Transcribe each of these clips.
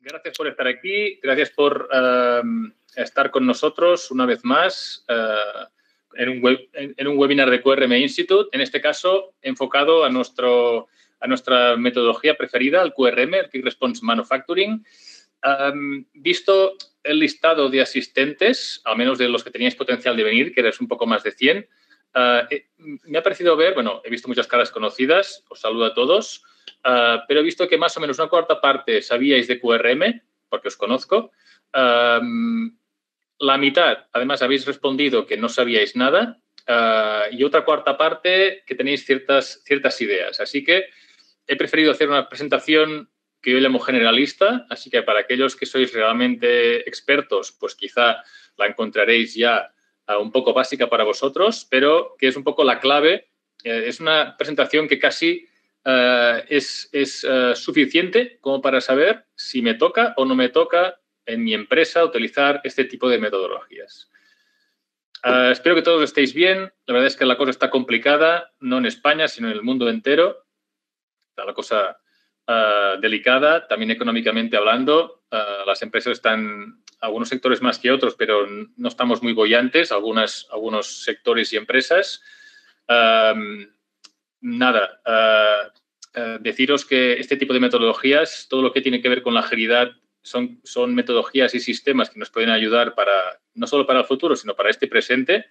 Gracias por estar aquí, gracias por um, estar con nosotros una vez más en, un web, en, en, un webinar de QRM Institute, en este caso enfocado a, nuestro, a nuestra metodología preferida, el QRM, el Quick Response Manufacturing. Um, visto el listado de asistentes, al menos de los que teníais potencial de venir, que eres un poco más de 100, uh, eh, me ha parecido ver, bueno, he visto muchas caras conocidas, os saludo a todos, Uh, pero he visto que más o menos una cuarta parte sabíais de QRM, porque os conozco. La mitad, además, habéis respondido que no sabíais nada. Uh, y otra cuarta parte que tenéis ciertas, ciertas ideas. Así que he preferido hacer una presentación que yo llamo generalista, así que para aquellos que sois realmente expertos, pues quizá la encontraréis ya un poco básica para vosotros, pero que es un poco la clave. Eh, es una presentación que casi uh, es, es suficiente como para saber si me toca o no me toca en mi empresa utilizar este tipo de metodologías. Espero que todos estéis bien. La verdad es que la cosa está complicada, no en España, sino en el mundo entero. Está la cosa delicada, también económicamente hablando. las empresas están, algunos sectores más que otros, pero no estamos muy bollantes, algunas, algunos sectores y empresas. Um, nada, uh, deciros que este tipo de metodologías, todo lo que tiene que ver con la agilidad, son, son metodologías y sistemas que nos pueden ayudar para, no solo para el futuro, sino para este presente,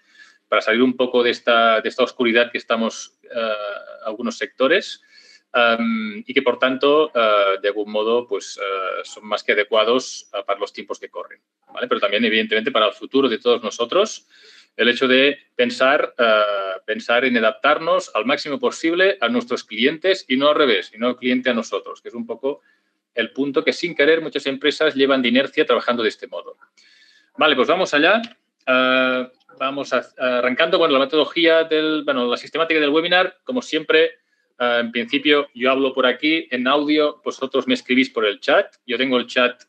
para salir un poco de esta, de esta oscuridad que estamos uh, algunos sectores. Um, y que por tanto, de algún modo, pues son más que adecuados para los tiempos que corren. ¿vale? Pero también, evidentemente, para el futuro de todos nosotros, el hecho de pensar, pensar en adaptarnos al máximo posible a nuestros clientes y no al revés, y no al cliente a nosotros, que es un poco el punto que sin querer muchas empresas llevan de inercia trabajando de este modo. Vale, pues vamos allá. Vamos arrancando con la metodología del, bueno, la sistemática del webinar. Como siempre, uh, en principio yo hablo por aquí en audio, vosotros me escribís por el chat. Yo tengo el chat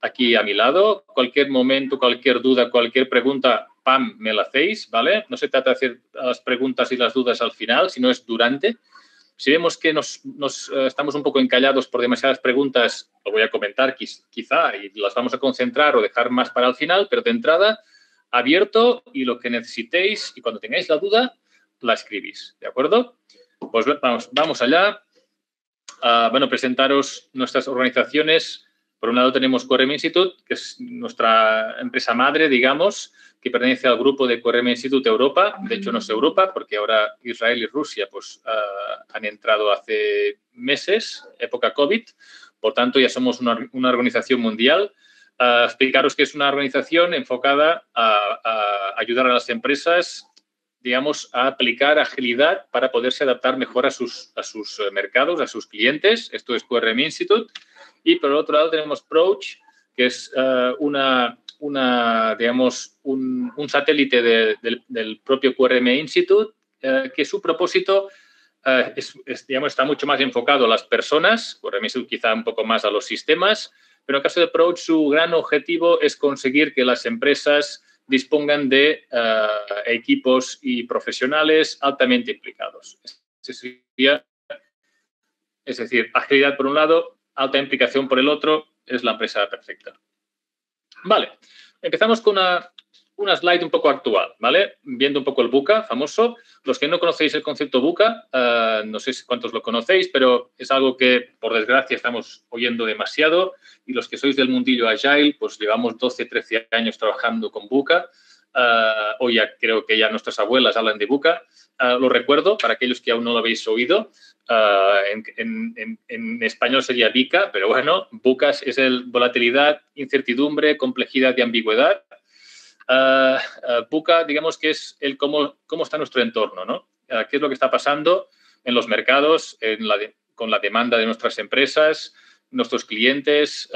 aquí a mi lado. Cualquier momento, cualquier duda, cualquier pregunta, pam, me la hacéis, ¿vale? No se trata de hacer las preguntas y las dudas al final, sino es durante. Si vemos que nos, uh, estamos un poco encallados por demasiadas preguntas, lo voy a comentar quizá y las vamos a concentrar o dejar más para el final, pero de entrada, abierto y lo que necesitéis y cuando tengáis la duda, la escribís, ¿de acuerdo? Pues vamos, allá. Uh, bueno, presentaros nuestras organizaciones por un lado tenemos QRM Institute, que es nuestra empresa madre, digamos, que pertenece al grupo de QRM Institute Europa. De hecho, no es Europa, porque ahora Israel y Rusia pues, uh, han entrado hace meses, época COVID. Por tanto, ya somos una, organización mundial. Uh, explicaros que es una organización enfocada a ayudar a las empresas digamos, a aplicar agilidad para poderse adaptar mejor a sus, a sus mercados, a sus clientes. Esto es QRM Institute. Y por otro lado tenemos Proach, que es uh, una, una, digamos, un, un satélite de, de, del propio QRM Institute, uh, que su propósito uh, es, es, digamos, está mucho más enfocado a las personas, QRM Institute quizá un poco más a los sistemas, pero en el caso de Proach su gran objetivo es conseguir que las empresas dispongan de equipos y profesionales altamente implicados. Es decir, agilidad por un lado, alta implicación por el otro, es la empresa perfecta. Vale, empezamos con una, una slide un poco actual, ¿vale? Viendo un poco el buca famoso. Los que no conocéis el concepto buca, uh, no sé cuántos lo conocéis, pero es algo que, por desgracia, estamos oyendo demasiado. Y los que sois del mundillo Agile, pues llevamos 12, 13 años trabajando con buca. Uh, hoy ya creo que ya nuestras abuelas hablan de buca. Uh, lo recuerdo para aquellos que aún no lo habéis oído. Uh, en, en, en, español sería VICA, pero bueno, bucas es el volatilidad, incertidumbre, complejidad y ambigüedad. Buca, digamos que es el cómo, cómo está nuestro entorno, ¿no? ¿Qué es lo que está pasando en los mercados, la de, con la demanda de nuestras empresas, nuestros clientes?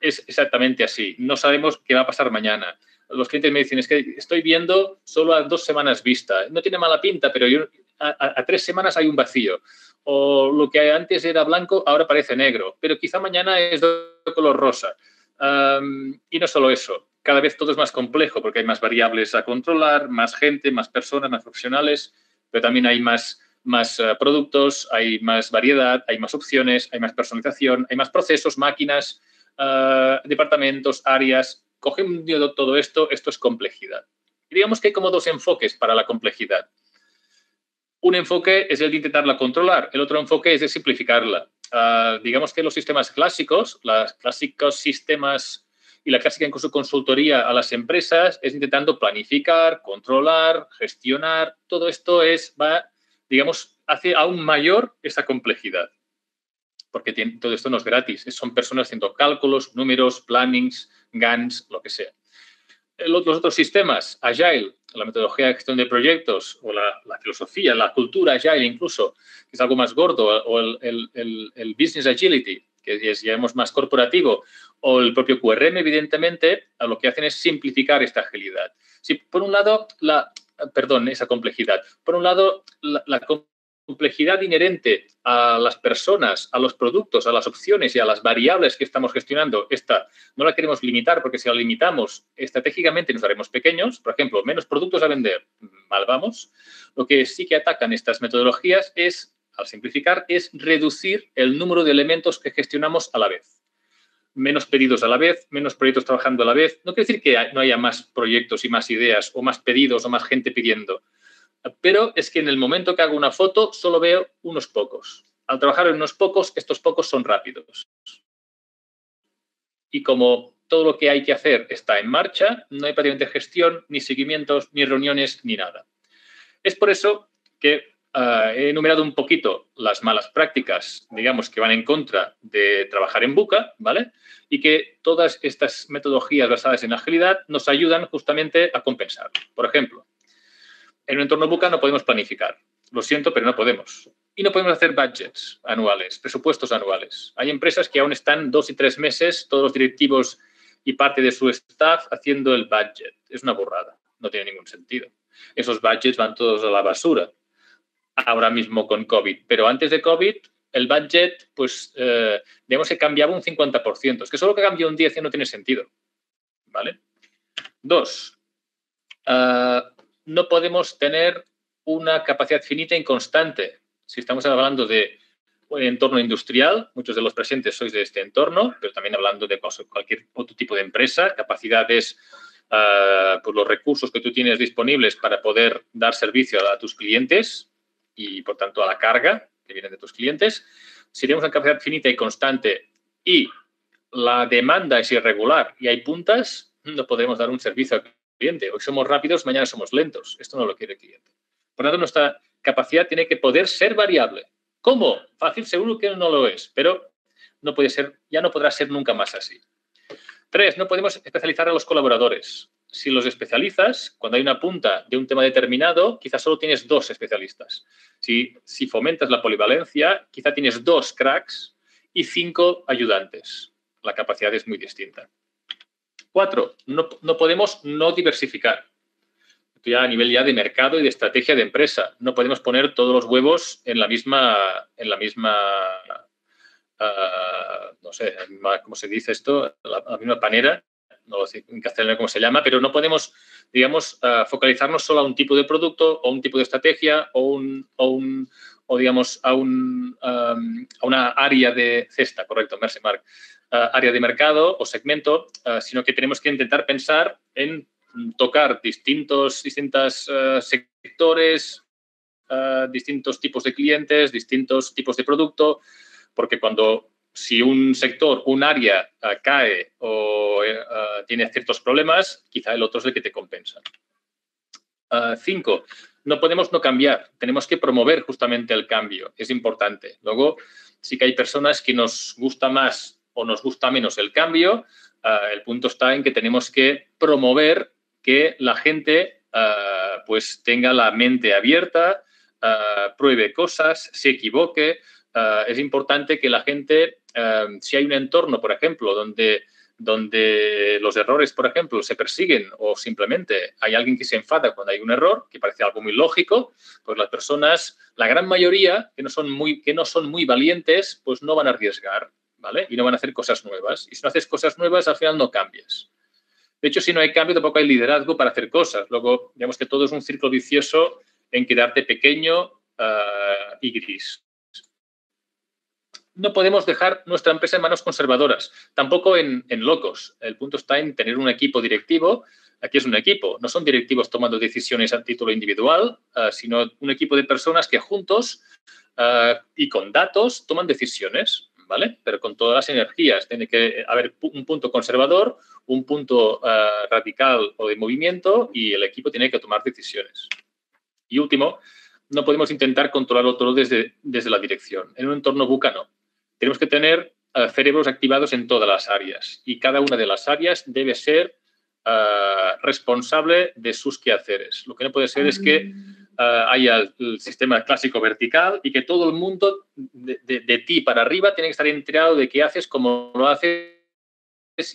es exactamente así. No sabemos qué va a pasar mañana los clientes me dicen, es que estoy viendo solo a dos semanas vista. No tiene mala pinta, pero a, tres semanas hay un vacío. O lo que antes era blanco, ahora parece negro, pero quizá mañana es de color rosa. Um, y no solo eso, cada vez todo es más complejo porque hay más variables a controlar, más gente, más personas, más profesionales, pero también hay más, más uh, productos, hay más variedad, hay más opciones, hay más personalización, hay más procesos, máquinas, departamentos, áreas. Cogiendo todo esto, esto es complejidad. Digamos que hay como dos enfoques para la complejidad. Un enfoque es el de intentarla controlar, el otro enfoque es de simplificarla. Ah, digamos que los sistemas clásicos, los clásicos sistemas y la clásica incluso consultoría a las empresas es intentando planificar, controlar, gestionar. Todo esto es, va, digamos, hace aún mayor esa complejidad. Porque todo esto no es gratis. Son personas haciendo cálculos, números, plannings, GANs, lo que sea. Los otros sistemas, Agile, la metodología de gestión de proyectos o la, filosofía, la cultura Agile incluso, que es algo más gordo, o el, el Business Agility, que es, digamos, más corporativo, o el propio QRM, evidentemente, lo que hacen es simplificar esta agilidad. Si, por un lado, la, perdón, esa complejidad. Por un lado, la, complejidad inherente a las personas, a los productos, a las opciones y a las variables que estamos gestionando, esta no la queremos limitar porque si la limitamos estratégicamente nos haremos pequeños. Por ejemplo, menos productos a vender, mal vamos. Lo que sí que atacan estas metodologías es al simplificar, es reducir el número de elementos que gestionamos a la vez. Menos pedidos a la vez, menos proyectos trabajando a la vez. No quiere decir que no haya más proyectos y más ideas o más pedidos o más gente pidiendo, pero es que en el momento que hago una foto solo veo unos pocos. Al trabajar en unos pocos, estos pocos son rápidos. Y como todo lo que hay que hacer está en marcha, no hay prácticamente gestión, ni seguimientos, ni reuniones, ni nada. Es por eso que Ah, he enumerado un poquito las malas prácticas, digamos, que van en contra de trabajar en Buca, ¿vale? Y que todas estas metodologías basadas en agilidad nos ayudan justamente a compensar. Por ejemplo, en un entorno Buca no podemos planificar. Lo siento, pero no podemos. Y no podemos hacer budgets anuales, presupuestos anuales. Hay empresas que aún están dos y tres meses, todos los directivos y parte de su staff haciendo el budget. Es una borrada, no tiene ningún sentido. Esos budgets van todos a la basura ahora mismo con COVID. Pero antes de COVID, el budget, pues, eh, digamos que cambiaba un 50%. Es que solo que cambió un 10 no tiene sentido. ¿Vale? Dos, eh, no podemos tener una capacidad finita y constante. Si estamos hablando de un entorno industrial, muchos de los presentes sois de este entorno, pero también hablando de cualquier otro tipo de empresa, capacidades, uh, pues los recursos que tú tienes disponibles para poder dar servicio a tus clientes, y, por tanto, a la carga que viene de tus clientes. Si tenemos una capacidad finita y constante y la demanda es irregular y hay puntas, no podemos dar un servicio al cliente. Hoy somos rápidos, mañana somos lentos. Esto no lo quiere el cliente. Por tanto, nuestra capacidad tiene que poder ser variable. ¿Cómo? Fácil, seguro que no lo es, pero no puede ser, ya no podrá ser nunca más así. Tres, no podemos especializar a los colaboradores si los especializas, cuando hay una punta de un tema determinado, quizás solo tienes dos especialistas. Si, si fomentas la polivalencia, quizá tienes dos cracks y cinco ayudantes. La capacidad es muy distinta. Cuatro, no, podemos no diversificar. Ya a nivel ya de mercado y de estrategia de empresa. No podemos poner todos los huevos en la misma, en la misma ah, no sé, ¿cómo se dice esto? la misma panera no sé en castellano cómo se llama, pero no podemos, digamos, ah, focalizarnos solo a un tipo de producto o un tipo de estrategia o, un, o, un, o digamos, a, un, a una área de cesta, correcto, Merce Mark, ah, área de mercado o segmento, ah, sino que tenemos que intentar pensar en tocar distintos distintos sectores, distintos tipos de clientes, distintos tipos de producto, porque cuando si un sector, un área eh, cae o eh, eh, tiene ciertos problemas, quizá el otro es el que te compensa. cinco, no podemos no cambiar, tenemos que promover justamente el cambio, es importante. Luego, sí que hay personas que nos gusta más o nos gusta menos el cambio, el punto está en que tenemos que promover que la gente pues tenga la mente abierta, pruebe cosas, se equivoque, es importante que la gente, eh, si hay un entorno, por ejemplo, donde, donde los errores, por ejemplo, se persiguen o simplemente hay alguien que se enfada cuando hay un error, que parece algo muy lógico, pues las personas, la gran mayoría que no son muy, que no son muy valientes, pues no van a arriesgar, ¿vale? Y no van a hacer cosas nuevas. Y si no haces cosas nuevas, al final no cambias. De hecho, si no hay cambio, tampoco hay liderazgo para hacer cosas. Luego, digamos que todo es un círculo vicioso en quedarte pequeño eh, y gris. No podemos dejar nuestra empresa en manos conservadoras, tampoco en, locos. El punto está en tener un equipo directivo. Aquí es un equipo, no son directivos tomando decisiones a título individual, ah, sino un equipo de personas que juntos ah, y con datos toman decisiones, ¿vale? Pero con todas las energías. Tiene que haber un punto conservador, un punto ah, radical o de movimiento y el equipo tiene que tomar decisiones. Y último, no podemos intentar controlarlo todo desde, desde la dirección. En un entorno buca no tenemos que tener eh, cerebros activados en todas las áreas y cada una de las áreas debe ser eh, responsable de sus quehaceres. Lo que no puede ser es que eh, haya el, sistema clásico vertical y que todo el mundo de, ti para arriba tiene que estar enterado de qué haces, cómo lo haces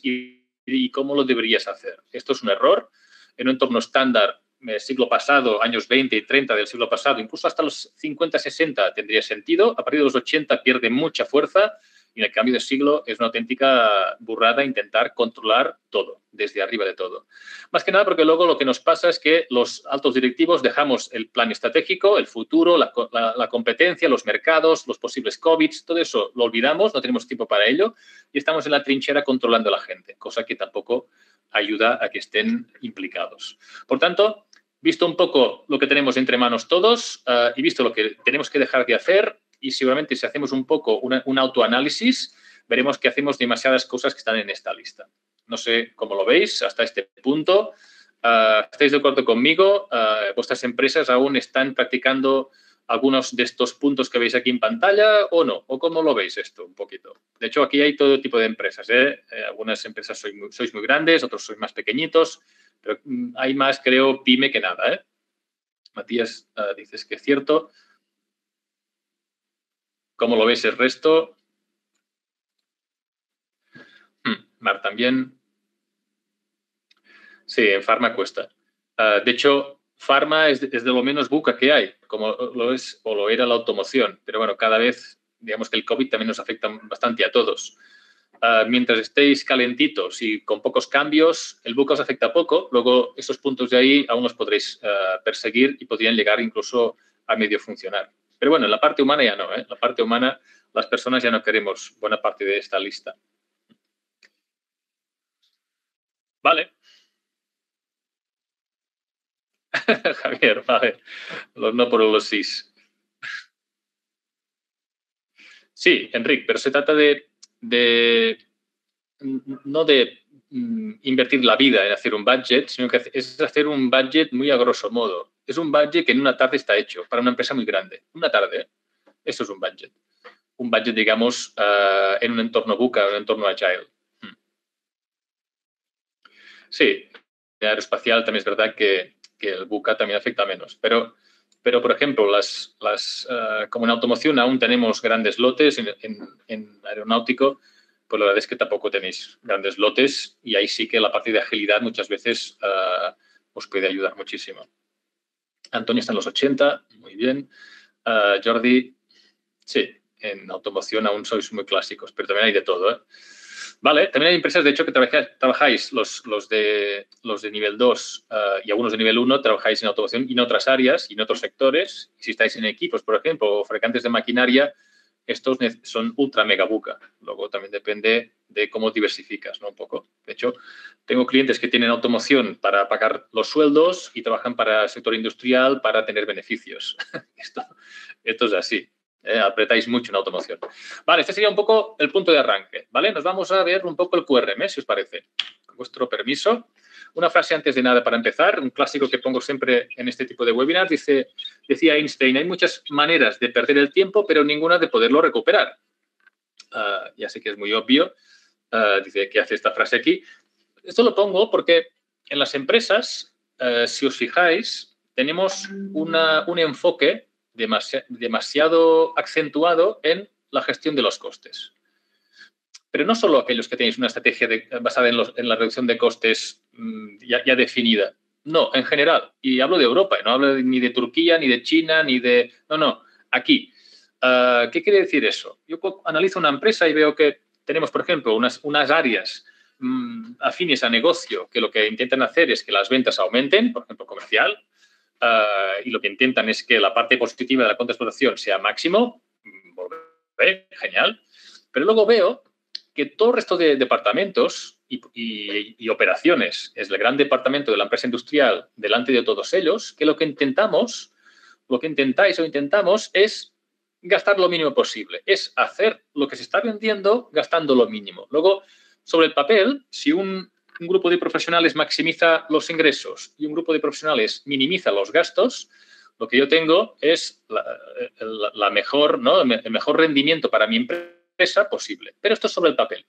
y, y cómo lo deberías hacer. Esto es un error. En un entorno estándar siglo pasado, años 20 y 30 del siglo pasado, incluso hasta los 50, 60 tendría sentido. A partir de los 80 pierde mucha fuerza y en el cambio de siglo es una auténtica burrada intentar controlar todo, desde arriba de todo. Más que nada porque luego lo que nos pasa es que los altos directivos dejamos el plan estratégico, el futuro, la, la competencia, los mercados, los posibles COVID, todo eso lo olvidamos, no tenemos tiempo para ello y estamos en la trinchera controlando a la gente, cosa que tampoco ayuda a que estén implicados. Por tanto, visto un poco lo que tenemos entre manos todos eh, y visto lo que tenemos que dejar de hacer, y seguramente si hacemos un poco un autoanálisis, veremos que hacemos demasiadas cosas que están en esta lista. No sé cómo lo veis hasta este punto. Eh, ¿Estáis de acuerdo conmigo? Uh, ¿Vuestras empresas aún están practicando algunos de estos puntos que veis aquí en pantalla o no? ¿O cómo lo veis esto un poquito? De hecho, aquí hay todo tipo de empresas. ¿eh? algunas empresas sois muy, sois muy grandes, otros sois más pequeñitos. Pero mm, hay más, creo, pyme que nada. ¿eh? Matías, uh, dices que es cierto. ¿Cómo lo ves el resto? Hmm, Mar también. Sí, en Pharma cuesta. Uh, de hecho, Pharma es de, es de, lo menos buca que hay, como lo es o lo era la automoción. Pero bueno, cada vez, digamos que el COVID también nos afecta bastante a todos. Uh, mientras estéis calentitos y con pocos cambios, el buque os afecta poco. Luego, esos puntos de ahí aún los podréis uh, perseguir y podrían llegar incluso a medio funcionar. Pero bueno, en la parte humana ya no. ¿eh? La parte humana, las personas ya no queremos buena parte de esta lista. Vale. Javier, vale. Los no por los sí. Sí, Enrique, pero se trata de de no de mm, invertir la vida en hacer un budget, sino que es hacer un budget muy a grosso modo. Es un budget que en una tarde está hecho para una empresa muy grande. Una tarde, ¿eh? eso es un budget. Un budget, digamos, uh, en un entorno buca, un entorno agile. Hmm. Sí, el aeroespacial también es verdad que, que el buca también afecta menos, pero pero, por ejemplo, las, las, uh, como en automoción aún tenemos grandes lotes, en, en, en, aeronáutico, pues la verdad es que tampoco tenéis grandes lotes y ahí sí que la parte de agilidad muchas veces uh, os puede ayudar muchísimo. Antonio está en los 80, muy bien. Uh, Jordi, sí, en automoción aún sois muy clásicos, pero también hay de todo. ¿eh? Vale, también hay empresas, de hecho, que trabajáis, los, de, los de nivel 2 uh, eh, y algunos de nivel 1, trabajáis en automoción y en otras áreas y en otros sectores. Si estáis en equipos, por ejemplo, o fabricantes de maquinaria, estos son ultra mega buca. Luego también depende de cómo diversificas, ¿no? Un poco. De hecho, tengo clientes que tienen automoción para pagar los sueldos y trabajan para el sector industrial para tener beneficios. esto es así. Eh, apretáis mucho en automoción. Vale, este sería un poco el punto de arranque, ¿vale? Nos vamos a ver un poco el QRM, si os parece. Con vuestro permiso. Una frase antes de nada para empezar, un clásico que pongo siempre en este tipo de webinars, dice, decía Einstein, hay muchas maneras de perder el tiempo, pero ninguna de poderlo recuperar. Uh, ya sé que es muy obvio, uh, dice que hace esta frase aquí. Esto lo pongo porque en las empresas, uh, si os fijáis, tenemos una, un enfoque demasiado acentuado en la gestión de los costes. Pero no solo aquellos que tenéis una estrategia basada en, la reducción de costes mm, ya, definida. No, en general. Y hablo de Europa, no hablo ni de Turquía, ni de China, ni de... No, no, aquí. Ah, ¿Qué quiere decir eso? Yo analizo una empresa y veo que tenemos, por ejemplo, unas, unas áreas mm, afines a negocio que lo que intentan hacer es que las ventas aumenten, por ejemplo, comercial, Uh, y lo que intentan es que la parte positiva de la cuenta de explotación sea máximo, mm, genial. Pero luego veo que todo el resto de departamentos y, operaciones es el gran departamento de la empresa industrial delante de todos ellos, que lo que intentamos, lo que intentáis o intentamos es gastar lo mínimo posible, es hacer lo que se está vendiendo gastando lo mínimo. Luego, sobre el papel, si un, grupo de profesionales maximiza los ingresos y un grupo de profesionales minimiza los gastos, lo que yo tengo es la, mejor, ¿no? el mejor rendimiento para mi empresa posible. Pero esto es sobre el papel.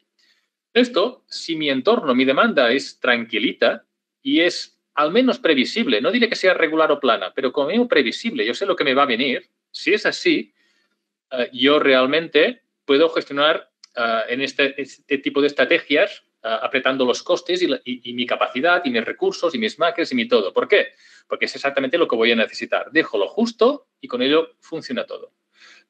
Esto, si mi entorno, mi demanda es tranquilita y es al menos previsible, no diré que sea regular o plana, pero como previsible, yo sé lo que me va a venir, si es así, eh, yo realmente puedo gestionar eh, en este, este, tipo de estrategias eh, apretando los costes y, mi capacidad y mis recursos y mis máquinas y mi todo. ¿Por qué? Porque es exactamente lo que voy a necesitar. Dejo lo justo y con ello funciona todo.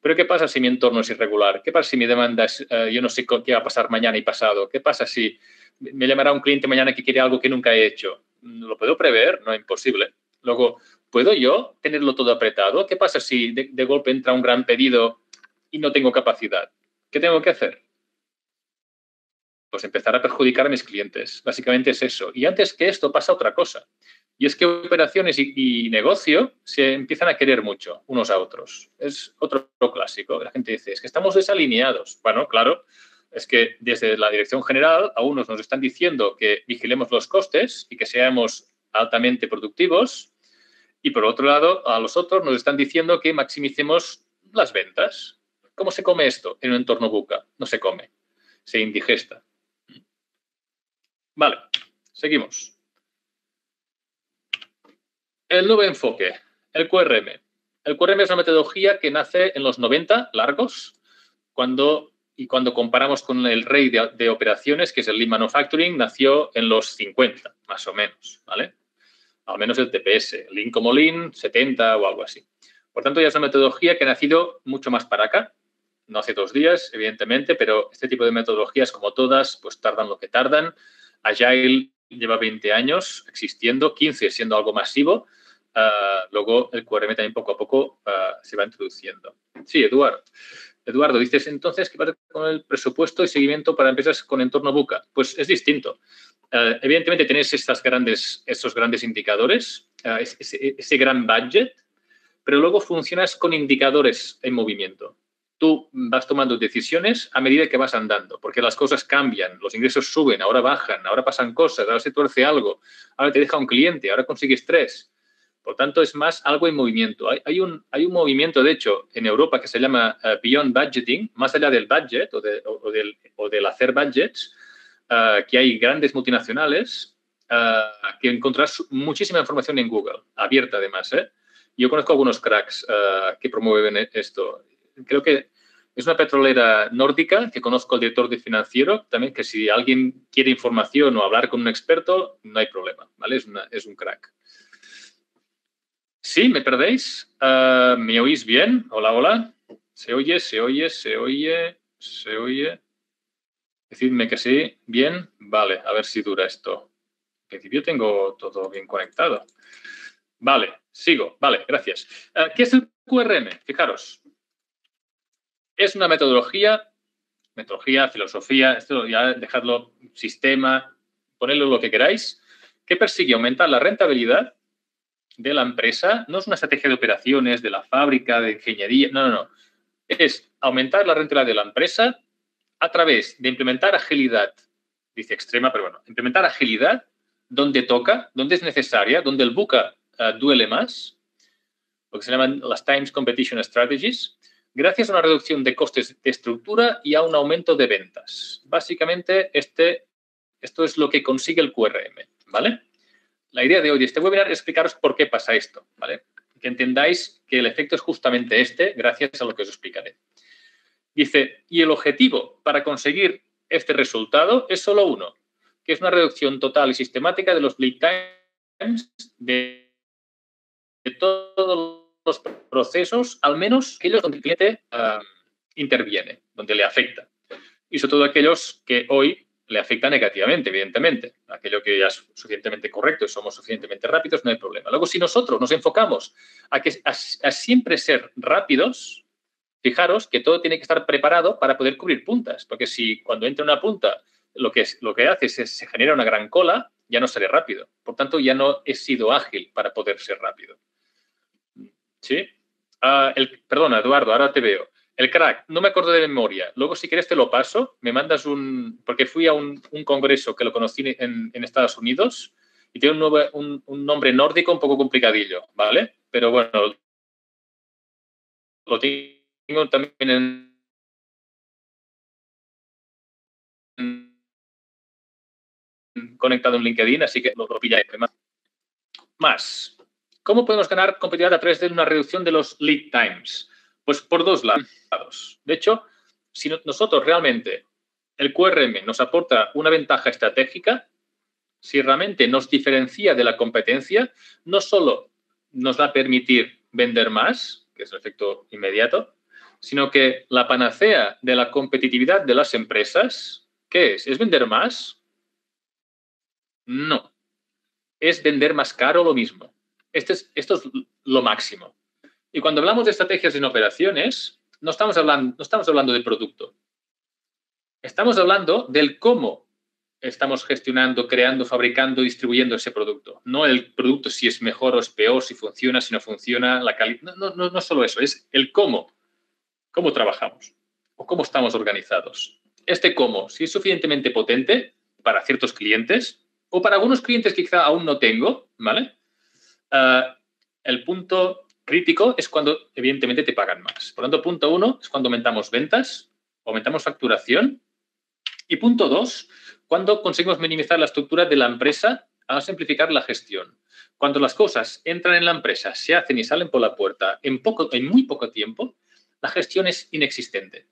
Pero ¿qué pasa si mi entorno es irregular? ¿Qué pasa si mi demanda es, eh, yo no sé qué va a pasar mañana y pasado? ¿Qué pasa si me llamará un cliente mañana que quiere algo que nunca he hecho? ¿Lo puedo prever? No es imposible. Luego, ¿puedo yo tenerlo todo apretado? ¿Qué pasa si de, golpe entra un gran pedido y no tengo capacidad? ¿Qué tengo que hacer? Pues empezar a perjudicar a mis clientes. Básicamente es eso. Y antes que esto pasa otra cosa. Y es que operaciones y, negocio se empiezan a querer mucho unos a otros. Es otro clásico. La gente dice, es que estamos desalineados. Bueno, claro, es que desde la dirección general a unos nos están diciendo que vigilemos los costes y que seamos altamente productivos y por otro lado a los otros nos están diciendo que maximicemos las ventas. ¿Cómo se come esto en un entorno buca? No se come, se indigesta. Vale, seguimos. El nuevo enfoque, el QRM. El QRM es una metodología que nace en los 90 largos, cuando, y cuando comparamos con el rey de, operaciones, que es el Lean Manufacturing, nació en los 50, más o menos, ¿vale? Al menos el TPS, Lean como Lean, 70 o algo así. Por tanto, ya es una metodología que ha nacido mucho más para acá, no hace dos días, evidentemente, pero este tipo de metodologías, como todas, pues tardan lo que tardan. Agile lleva 20 años existiendo, 15 siendo algo masivo, Ah, luego el QRM también poco a poco ah, se va introduciendo. Sí, Eduardo. Eduardo, dices entonces que va con el presupuesto y seguimiento para empresas con entorno buca. Pues es distinto. Ah, evidentemente tenéis estas grandes, estos grandes indicadores, ese, gran budget, pero luego funcionas con indicadores en movimiento. Tú vas tomando decisiones a medida que vas andando, porque las cosas cambian, los ingresos suben, ahora bajan, ahora pasan cosas, ahora se tuerce algo, ahora te deja un cliente, ahora consigues tres. Por tanto, es más algo en movimiento. Hay, un, hay un movimiento, de hecho, en Europa que se llama eh, Beyond Budgeting, más allá del budget o, del, o del, hacer budgets, eh, que hay grandes multinacionales eh, que encontrarás muchísima información en Google, abierta además. Yo conozco algunos cracks que promueven esto. Creo que es una petrolera nórdica que conozco al director de financiero, también que si alguien quiere información o hablar con un experto, no hay problema, ¿vale? Es, es un crack. Sí, ¿me perdéis? Ah, ¿Me oís bien? Hola, hola. ¿Se oye? ¿Se oye? ¿Se oye? ¿Se oye? Decidme que sí. ¿Bien? Vale, a ver si dura esto. En principio tengo todo bien conectado. Vale, sigo. Vale, gracias. Ah, ¿Qué es el QRM? Fijaros. Es una metodología, metodología, filosofía, esto ya dejadlo, sistema, ponedlo lo que queráis, que persigue aumentar la rentabilidad de la empresa no es una estrategia de operaciones, de la fábrica, de ingeniería, no, no, no. Es aumentar la rentabilidad de la empresa a través de implementar agilidad, dice extrema, pero bueno, implementar agilidad donde toca, donde es necesaria, donde el buca eh, duele más, lo que se llaman las Times Competition Strategies, gracias a una reducción de costes de estructura y a un aumento de ventas. Básicamente, este, esto es lo que consigue el QRM, ¿vale? la idea de hoy de este webinar es explicaros por qué pasa esto, ¿vale? Que entendáis que el efecto es justamente este, gracias a lo que os explicaré. Dice, y el objetivo para conseguir este resultado es solo uno, que es una reducción total y sistemática de los lead times de, todos los procesos, al menos aquellos donde el cliente ah, interviene, donde le afecta. Y sobre todo aquellos que hoy le afecta negativamente, evidentemente. Aquello que ya es suficientemente correcto y somos suficientemente rápidos, no hay problema. Luego, si nosotros nos enfocamos a, que, a, siempre ser rápidos, fijaros que todo tiene que estar preparado para poder cubrir puntas, porque si cuando entra una punta lo que, lo que hace es se genera una gran cola, ya no seré rápido. Por tanto, ya no he sido ágil para poder ser rápido. ¿Sí? Ah, el, perdona, Eduardo, ahora te veo. El crack, no me acuerdo de memoria. Luego, si quieres, te lo paso. Me mandas un. Porque fui a un, congreso que lo conocí en, Estados Unidos y tiene un, un, nombre nórdico un poco complicadillo, ¿vale? Pero bueno, lo tengo también en. conectado en LinkedIn, así que lo, lo pilláis. Más. ¿Cómo podemos ganar competitividad a través de una reducción de los lead times? Pues por dos lados. De hecho, si nosotros realmente el QRM nos aporta una ventaja estratégica, si realmente nos diferencia de la competencia, no solo nos va a permitir vender más, que es el efecto inmediato, sino que la panacea de la competitividad de las empresas, ¿qué es? ¿Es vender más? No. Es vender más caro lo mismo. Este esto es lo máximo. Y cuando hablamos de estrategias en operaciones, no estamos hablando, no de producto. Estamos hablando del cómo estamos gestionando, creando, fabricando, distribuyendo ese producto. No el producto si es mejor o es peor, si funciona, si no funciona, la calidad. No, no, no solo eso, es el cómo. Cómo trabajamos o cómo estamos organizados. Este cómo, si es suficientemente potente para ciertos clientes o para algunos clientes que quizá aún no tengo, ¿vale? Ah, el punto crítico es cuando, evidentemente, te pagan más. Por lo tanto, punto uno es cuando aumentamos ventas, aumentamos facturación. Y punto dos, cuando conseguimos minimizar la estructura de la empresa a simplificar la gestión. Cuando las cosas entran en la empresa, se hacen y salen por la puerta en, poco, en muy poco tiempo, la gestión es inexistente.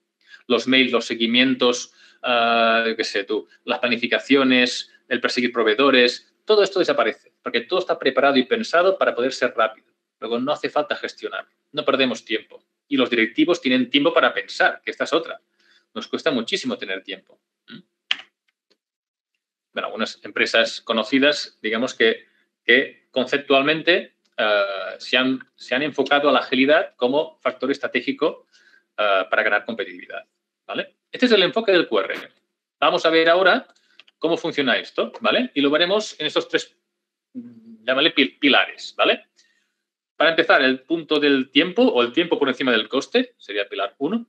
Los mails, los seguimientos, uh, qué sé tú, las planificaciones, el perseguir proveedores, todo esto desaparece, porque todo está preparado y pensado para poder ser rápido. Luego no hace falta gestionar, no perdemos tiempo. Y los directivos tienen tiempo para pensar, que esta es otra. Nos cuesta muchísimo tener tiempo. ¿Mm? Bueno, algunas empresas conocidas, digamos que, conceptualmente eh, se, han, se, han, enfocado a la agilidad como factor estratégico eh, para ganar competitividad. ¿vale? Este es el enfoque del QRM. Vamos a ver ahora cómo funciona esto, ¿vale? Y lo veremos en estos tres, llámale pilares, ¿vale? Para empezar, el punto del tiempo o el tiempo por encima del coste, sería pilar 1.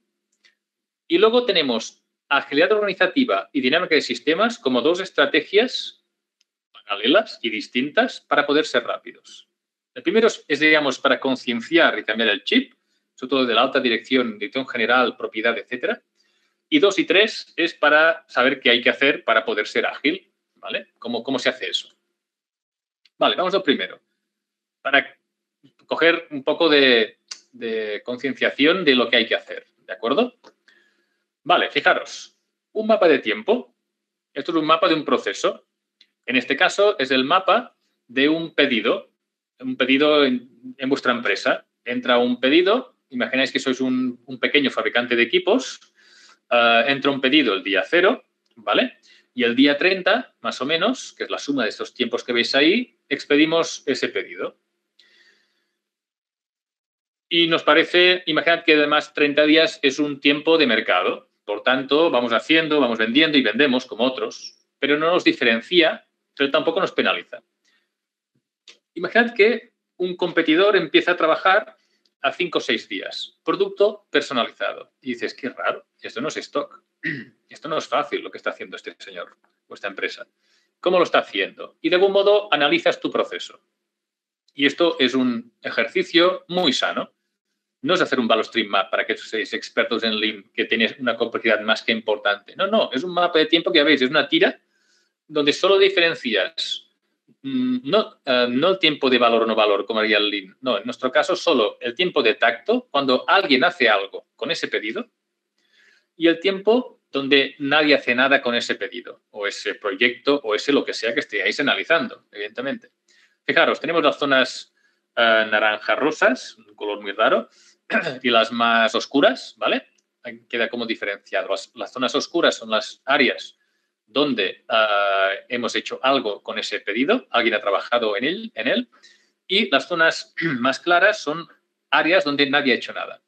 Y luego tenemos agilidad organizativa y dinámica de sistemas como dos estrategias paralelas y distintas para poder ser rápidos. El primero es, digamos, para concienciar y cambiar el chip, sobre todo de la alta dirección, dirección general, propiedad, etcétera. Y dos y tres es para saber qué hay que hacer para poder ser ágil, ¿vale? ¿Cómo, cómo se hace eso? Vale, vamos al primero. Para coger un poco de, concienciación de lo que hay que hacer, ¿de acuerdo? Vale, fijaros, un mapa de tiempo. Esto es un mapa de un proceso. En este caso es el mapa de un pedido, un pedido en, vuestra empresa. Entra un pedido, imagináis que sois un, pequeño fabricante de equipos, eh, entra un pedido el día cero, ¿vale? Y el día 30, más o menos, que es la suma de estos tiempos que veis ahí, expedimos ese pedido. Y nos parece, imaginad que además 30 días es un tiempo de mercado. Por tanto, vamos haciendo, vamos vendiendo y vendemos como otros, pero no nos diferencia, pero tampoco nos penaliza. Imaginad que un competidor empieza a trabajar a 5 o 6 días. Producto personalizado. Y dices, qué raro, esto no es stock. Esto no es fácil lo que está haciendo este señor o esta empresa. ¿Cómo lo está haciendo? Y de algún modo analizas tu proceso. Y esto es un ejercicio muy sano. No es hacer un stream map para que seáis expertos en Lean, que tenéis una complejidad más que importante. No, no, es un mapa de tiempo que ya veis, es una tira donde solo diferencias Mm, no, eh, no el tiempo de valor o no valor, como haría el Lean. No, en nuestro caso solo el tiempo de tacto, cuando alguien hace algo con ese pedido, y el tiempo donde nadie hace nada con ese pedido, o ese proyecto, o ese lo que sea que estéis analizando, evidentemente. Fijaros, tenemos las zonas eh, naranjas rosas, un color muy raro, y las más oscuras, ¿vale? Queda como diferenciado. las zonas oscuras son las áreas donde ah, hemos hecho algo con ese pedido, alguien ha trabajado en él, en él, y las zonas más claras son áreas donde nadie ha hecho nada.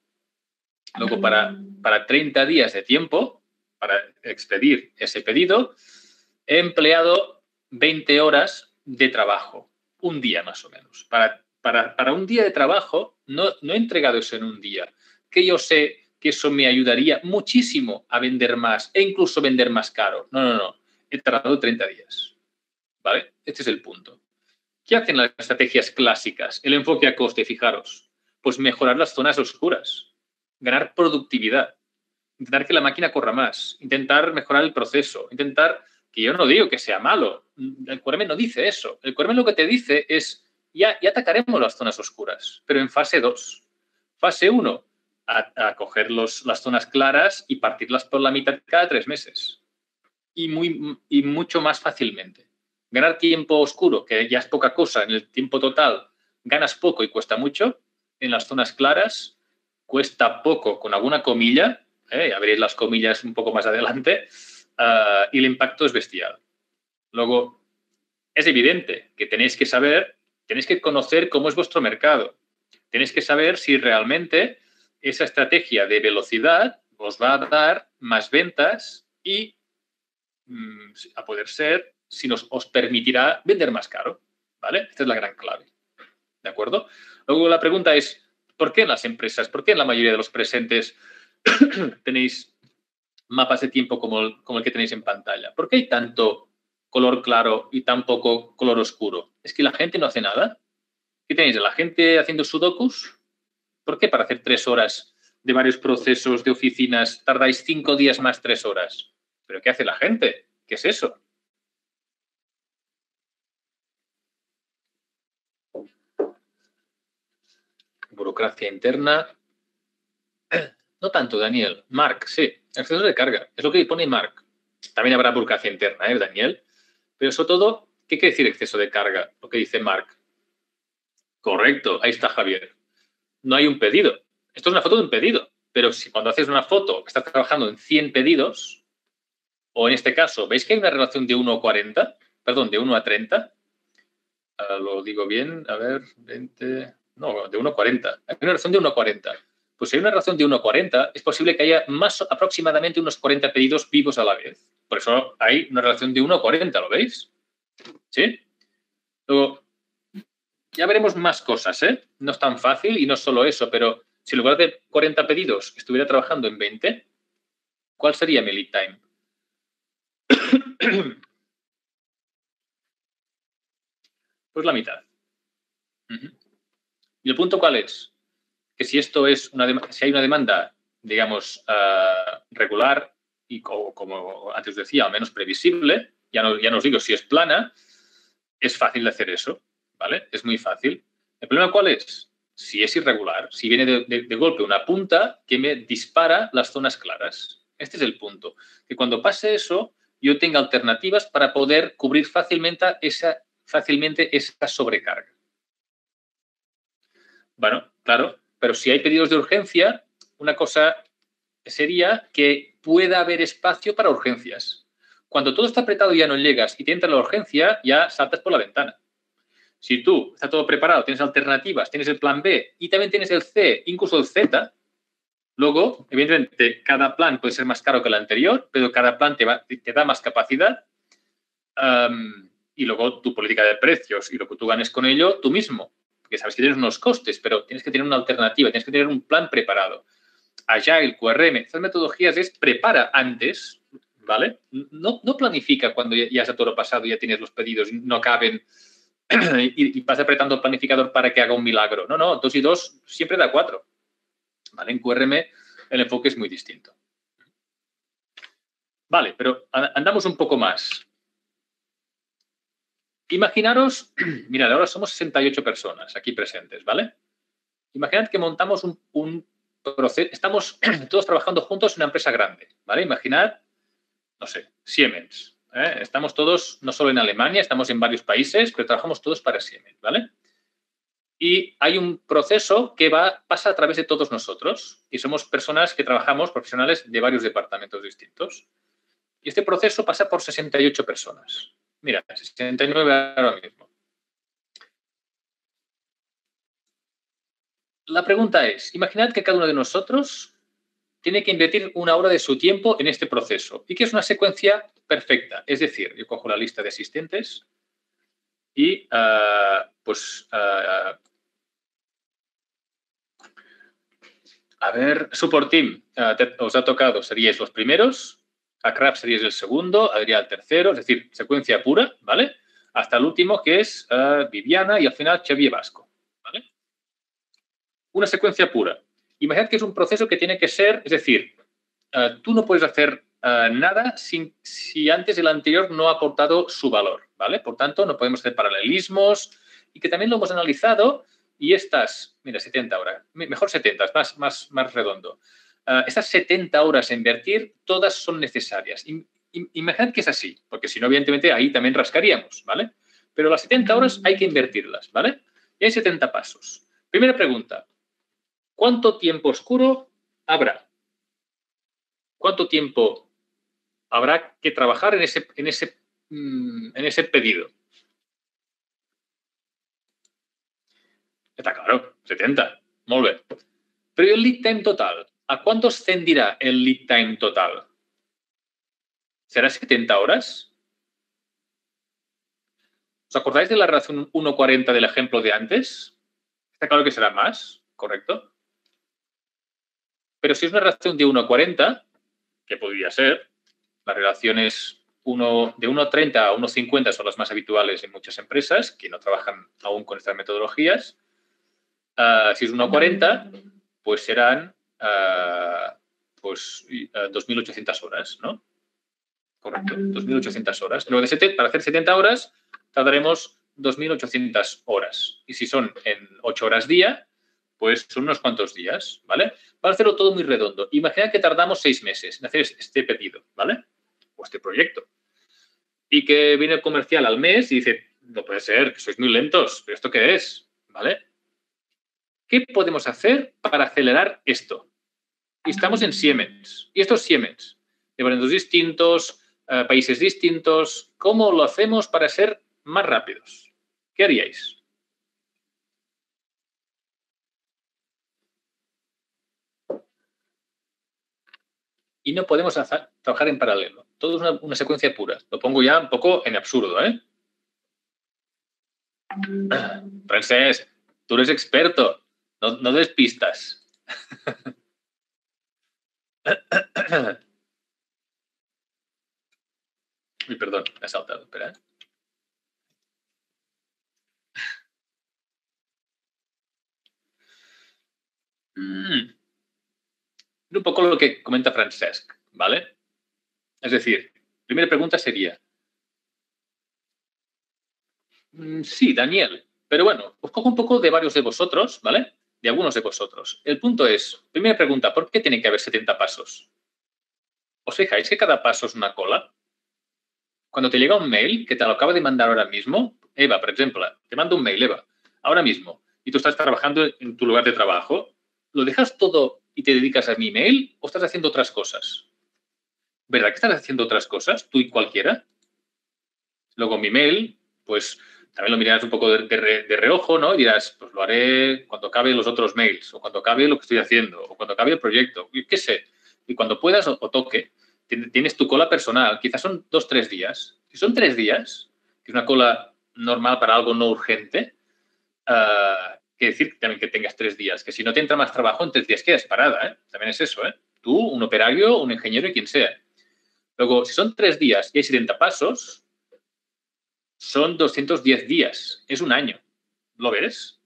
Luego, para, para 30 días de tiempo, para expedir ese pedido, he empleado 20 horas de trabajo, un día más o menos. Para, para, un día de trabajo, no, no he entregado eso en un día, que yo sé que eso me ayudaría muchísimo a vender más e incluso vender más caro. No, no, no. He tardado 30 días. ¿Vale? Este es el punto. ¿Qué hacen las estrategias clásicas? El enfoque a coste, fijaros. Pues mejorar las zonas oscuras, ganar productividad, intentar que la máquina corra más, intentar mejorar el proceso, intentar, que yo no digo que sea malo, el QRM no dice eso. El QRM lo que te dice es, ya, ya atacaremos las zonas oscuras, pero en fase 2. Fase 1, a, coger los, las zonas claras y partirlas por la mitad cada tres meses. Y, muy, y mucho más fácilmente. Ganar tiempo oscuro, que ya es poca cosa, en el tiempo total ganas poco y cuesta mucho. En las zonas claras cuesta poco con alguna comilla, ¿eh? las comillas un poco más adelante, ah, y el impacto es bestial. Luego, es evidente que tenéis que saber, tenéis que conocer cómo es vuestro mercado. Tenéis que saber si realmente esa estrategia de velocidad os va a dar más ventas y, mm, a poder ser, si nos os permitirá vender más caro. ¿Vale? Esta es la gran clave. ¿De acuerdo? Luego la pregunta es, ¿por qué en las empresas, por qué en la mayoría de los presentes tenéis mapas de tiempo como el, que tenéis en pantalla? ¿Por qué hay tanto color claro y tan poco color oscuro? ¿Es que la gente no hace nada? ¿Qué tenéis? ¿La gente haciendo sudokus? ¿Por qué para hacer tres horas de varios procesos de oficinas tardáis cinco días más tres horas? ¿Pero qué hace la gente? ¿Qué es eso? Burocracia interna. No tanto, Daniel. Mark, sí. Exceso de carga. Es lo que pone Mark. También habrá burocracia interna, ¿eh, Daniel? Pero sobre todo, ¿qué quiere decir exceso de carga? Lo que dice Mark. Correcto, ahí está Javier no hay un pedido. Esto es una foto de un pedido, pero si cuando haces una foto estás trabajando en 100 pedidos, o en este caso, ¿veis que hay una relación de 1 a 40? Perdón, de 1 a 30. Ah, lo digo bien, a ver, 20, no, de 1 a 40. Hay una relación de 1 a 40. Pues si hay una relación de 1 a 40, es posible que haya más aproximadamente unos 40 pedidos vivos a la vez. Por eso hay una relación de 1 a 40, ¿lo veis? ¿Sí? Luego, ya veremos más cosas, ¿eh? No es tan fácil y no solo eso, pero si en lugar de 40 pedidos estuviera trabajando en 20, ¿cuál sería mi lead time? pues la mitad. ¿Y el punto cuál es? Que si esto es una si hay una demanda, digamos, ah, regular y como, antes decía, al menos previsible, ya no, ya no os digo si es plana, es fácil de hacer eso. ¿vale? Es muy fácil. ¿El problema cuál es? Si es irregular, si viene de, golpe una punta que me dispara las zonas claras. Este es el punto. Que cuando pase eso, yo tenga alternativas para poder cubrir fácilmente esa, fácilmente esa sobrecarga. Bueno, claro, pero si hay pedidos de urgencia, una cosa sería que pueda haber espacio para urgencias. Cuando todo está apretado y ya no llegas y te entra la urgencia, ya saltas por la ventana. Si tú está todo preparado, tienes alternativas, tienes el plan B y también tienes el C, incluso el Z, luego, evidentemente, cada plan puede ser más caro que el anterior, pero cada plan te, da más capacidad. y luego tu política de precios y lo que tú ganes con ello, tú mismo. Porque sabes que tienes unos costes, pero tienes que tener una alternativa, tienes que tener un plan preparado. el QRM, estas metodologías es prepara antes, ¿vale? No, no planifica cuando ya, ya está todo pasado, ya tienes los pedidos, no caben y, vas apretando el planificador para que haga un milagro. No, no, dos y dos siempre da cuatro. ¿Vale? En QRM el enfoque es muy distinto. Vale, pero andamos un poco más. Imaginaros, mirad, ahora somos 68 personas aquí presentes, ¿vale? Imaginad que montamos un, un proceso, estamos todos trabajando juntos en una empresa grande, ¿vale? Imaginad, no sé, Siemens, ¿eh? Estamos todos, no solo en Alemania, estamos en varios países, pero trabajamos todos para Siemens, ¿vale? Y hay un proceso que va, pasa a través de todos nosotros y somos personas que trabajamos, profesionales de varios departamentos distintos. Y este proceso pasa por 68 personas. Mira, 69 ahora mismo. La pregunta es, imaginad que cada uno de nosotros tiene que invertir una hora de su tiempo en este proceso y que es una secuencia perfecta. Es decir, yo cojo la lista de asistentes y ah, pues ah, a ver, support team, ah, os ha tocado, seríais los primeros, a Crab seríais el segundo, Adrián el tercero, es decir, secuencia pura, ¿vale? Hasta el último que es Viviana y al final Xavier Vasco, ¿vale? Una secuencia pura. Imaginad que es un proceso que tiene que ser, es decir, eh, tú no puedes hacer eh, nada sin, si antes el anterior no ha aportado su valor, ¿vale? Por tanto, no podemos hacer paralelismos y que también lo hemos analizado y estas, mira, 70 horas, mejor 70, más, más, más redondo. Uh, estas 70 horas a invertir, todas son necesarias. imaginad que es así, porque si no, evidentemente, ahí también rascaríamos, ¿vale? Pero las 70 horas hay que invertirlas, ¿vale? Y hay 70 pasos. Primera pregunta, ¿Cuánto tiempo oscuro habrá? ¿Cuánto tiempo habrá que trabajar en ese, en ese, mm, en ese pedido? Está claro, 70. Muy. Pero el lead time total? ¿A cuánto ascendirá el lead time total? ¿Será 70 horas? ¿Os acordáis de la razón 1.40 del ejemplo de antes? Está claro que será más, ¿correcto? Pero si es una relación de 1 a 40, que podría ser, las relaciones 1, de 1 a 30 a 1 a 50 son las más habituales en muchas empresas que no trabajan aún con estas metodologías. Uh, si es 1 a 40, pues serán uh, pues, uh, ah, 2.800 horas, ¿no? Correcto, 2.800 horas. Luego de para hacer 70 horas tardaremos 2.800 horas. Y si son en 8 horas día, pues son unos cuantos días, ¿vale? Para hacerlo todo muy redondo. Imagina que tardamos seis meses en hacer este pedido, ¿vale? O este proyecto. Y que viene el comercial al mes y dice, no puede ser, que sois muy lentos, pero ¿esto qué es? ¿Vale? ¿Qué podemos hacer para acelerar esto? Y estamos en Siemens. Y estos Siemens, de distintos, eh, países distintos, ¿cómo lo hacemos para ser más rápidos? ¿Qué haríais? y no podemos trabajar en paralelo. Todo es una, secuencia pura. Lo pongo ya un poco en absurdo, ¿eh? Francés, tú eres experto. No, no des pistas. Uy, perdón, me ha saltado. Espera. ¿eh? Mm un poco lo que comenta Francesc, ¿vale? Es decir, primera pregunta sería, mm, sí, Daniel, pero bueno, os cojo un poco de varios de vosotros, ¿vale? De algunos de vosotros. El punto es, primera pregunta, ¿por qué tiene que haber 70 pasos? ¿Os fijáis que cada paso es una cola? Cuando te llega un mail, que te lo acaba de mandar ahora mismo, Eva, por ejemplo, te mando un mail, Eva, ahora mismo, y tú estás trabajando en tu lugar de trabajo, lo dejas todo y te dedicas a mi email o estás haciendo otras cosas? ¿Verdad que estás haciendo otras cosas, tú y cualquiera? Luego mi mail, pues también lo mirarás un poco de, reojo, ¿no? Y dirás, pues lo haré cuando acabe los otros mails, o cuando acabe lo que estoy haciendo, o cuando acabe el proyecto, y qué sé. Y cuando puedas o, toque, tienes tu cola personal, quizás son dos, tres días. Si son tres días, que es una cola normal para algo no urgente, uh, que decir también que tengas tres días, que si no te entra más trabajo en tres días quedas parada, ¿eh? También es eso, ¿eh? Tú, un operario, un ingeniero y quien sea. Luego, si son tres días y hay 70 pasos, son 210 días, es un año. ¿Lo ves?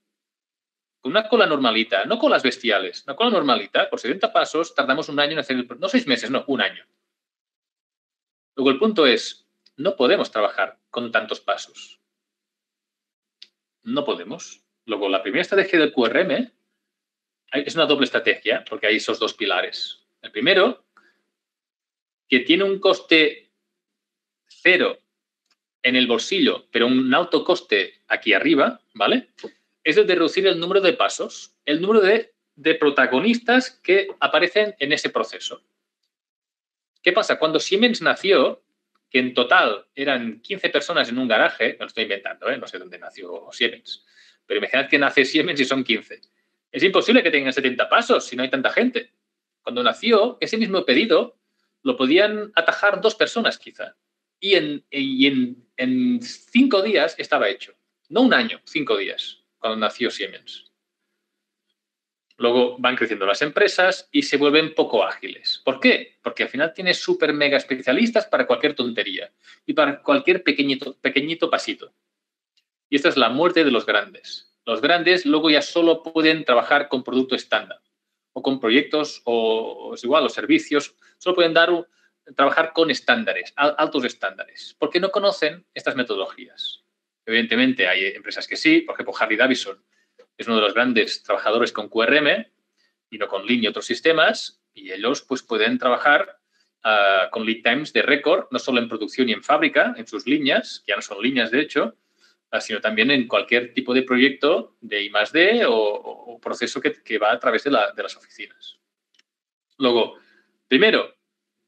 Con una cola normalita, no colas bestiales, una cola normalita, por 70 pasos, tardamos un año en hacer el... No seis meses, no, un año. Luego, el punto es, no podemos trabajar con tantos pasos. No podemos. Luego, la primera estrategia del QRM es una doble estrategia, porque hay esos dos pilares. El primero, que tiene un coste cero en el bolsillo, pero un alto coste aquí arriba, ¿vale? Es el de reducir el número de pasos, el número de, protagonistas que aparecen en ese proceso. ¿Qué pasa? Cuando Siemens nació, que en total eran 15 personas en un garaje, no lo estoy inventando, ¿eh? no sé dónde nació Siemens, pero imaginad que nace Siemens y son 15. Es imposible que tengan 70 pasos si no hay tanta gente. cuando nació, ese mismo pedido lo podían atajar dos personas quizá. Y en, cinco días estaba hecho. No un año, cinco días, cuando nació Siemens. Luego van creciendo las empresas y se vuelven poco ágiles. ¿Por qué? Porque al final tienes súper mega especialistas para cualquier tontería y para cualquier pequeñito, pasito. Y esta es la muerte de los grandes. Los grandes luego ya solo pueden trabajar con producto estándar o con proyectos o, es igual, los servicios. Solo pueden dar, trabajar con estándares, altos estándares, porque no conocen estas metodologías. Evidentemente hay empresas que sí, por ejemplo Harley Davidson es uno de los grandes trabajadores con QRM y no con Lean y otros sistemas, y ellos pues, pueden trabajar ah, con lead times de récord, no solo en producción y en fábrica, en sus líneas, que ya no son líneas de hecho, ah, sino también en cualquier tipo de proyecto de I D o, proceso que, va a través de las oficinas. Luego, primero,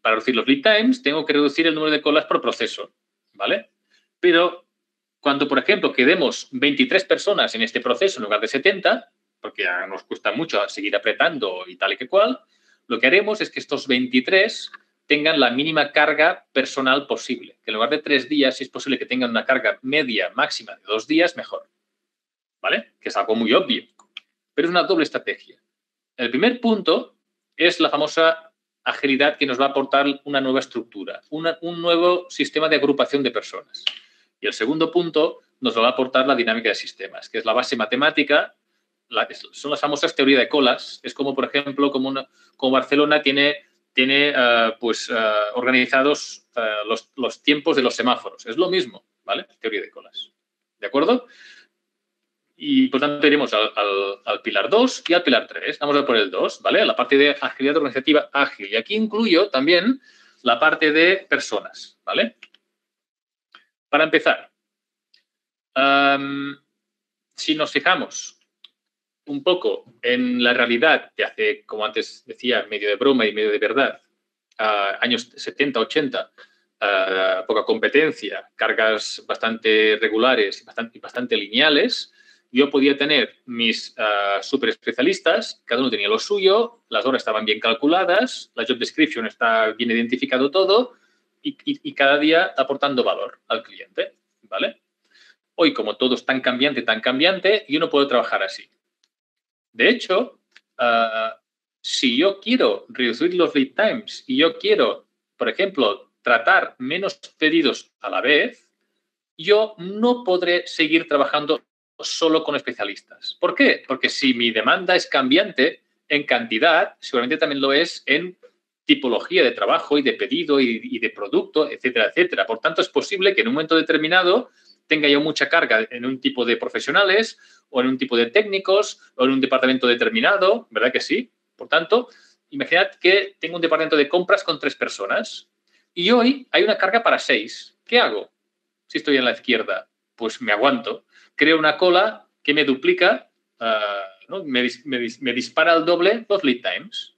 para reducir los lead times, tengo que reducir el número de colas por proceso, ¿vale? Pero cuando, por ejemplo, quedemos 23 personas en este proceso en lugar de 70, porque ya nos cuesta mucho seguir apretando y tal y que cual, lo que haremos es que estos 23 tengan la mínima carga personal posible. Que en lugar de tres días, si es posible que tengan una carga media máxima de dos días, mejor. ¿Vale? Que es algo muy obvio. Pero es una doble estrategia. El primer punto es la famosa agilidad que nos va a aportar una nueva estructura, un nuevo sistema de agrupación de personas. Y el segundo punto nos lo va a aportar la dinámica de sistemas, que es la base matemática, son las famosas teorías de colas. Es como, por ejemplo, como, Barcelona tiene, tiene eh, pues, eh, organizados eh, los, tiempos de los semáforos. Es lo mismo, ¿vale? Teoría de colas. ¿De acuerdo? Y por tanto iremos al, al, pilar 2 y al pilar 3. Vamos a por el 2, ¿vale? La parte de agilidad organizativa ágil. Y aquí incluyo también la parte de personas, ¿vale? Para empezar, si nos fijamos un poco en la realidad de hace, como antes decía, medio de broma y medio de verdad, años 70, 80, poca competencia, cargas bastante regulares y bastante, bastante lineales, yo podía tener mis uh, super especialistas, cada uno tenía lo suyo, las horas estaban bien calculadas, la job description está bien identificado todo, y, cada día aportando valor al cliente, ¿vale? Hoy, como todo es tan cambiante, tan cambiante, yo no puedo trabajar así. De hecho, ah, si yo quiero reducir los lead times y yo quiero, por ejemplo, tratar menos pedidos a la vez, yo no podré seguir trabajando solo con especialistas. ¿Por qué? Porque si mi demanda es cambiante en cantidad, seguramente también lo es en tipología de trabajo y de pedido y, de producto, etcétera, etcétera. Por tanto, es posible que en un momento determinado tenga yo mucha carga en un tipo de profesionales o en un tipo de técnicos o en un departamento determinado, ¿verdad que sí? Por tanto, imaginad que tengo un departamento de compras con tres personas y hoy hay una carga para seis. ¿Qué hago? Si estoy en la izquierda, pues me aguanto. Creo una cola que me duplica, ah, me, me dispara al doble los lead times.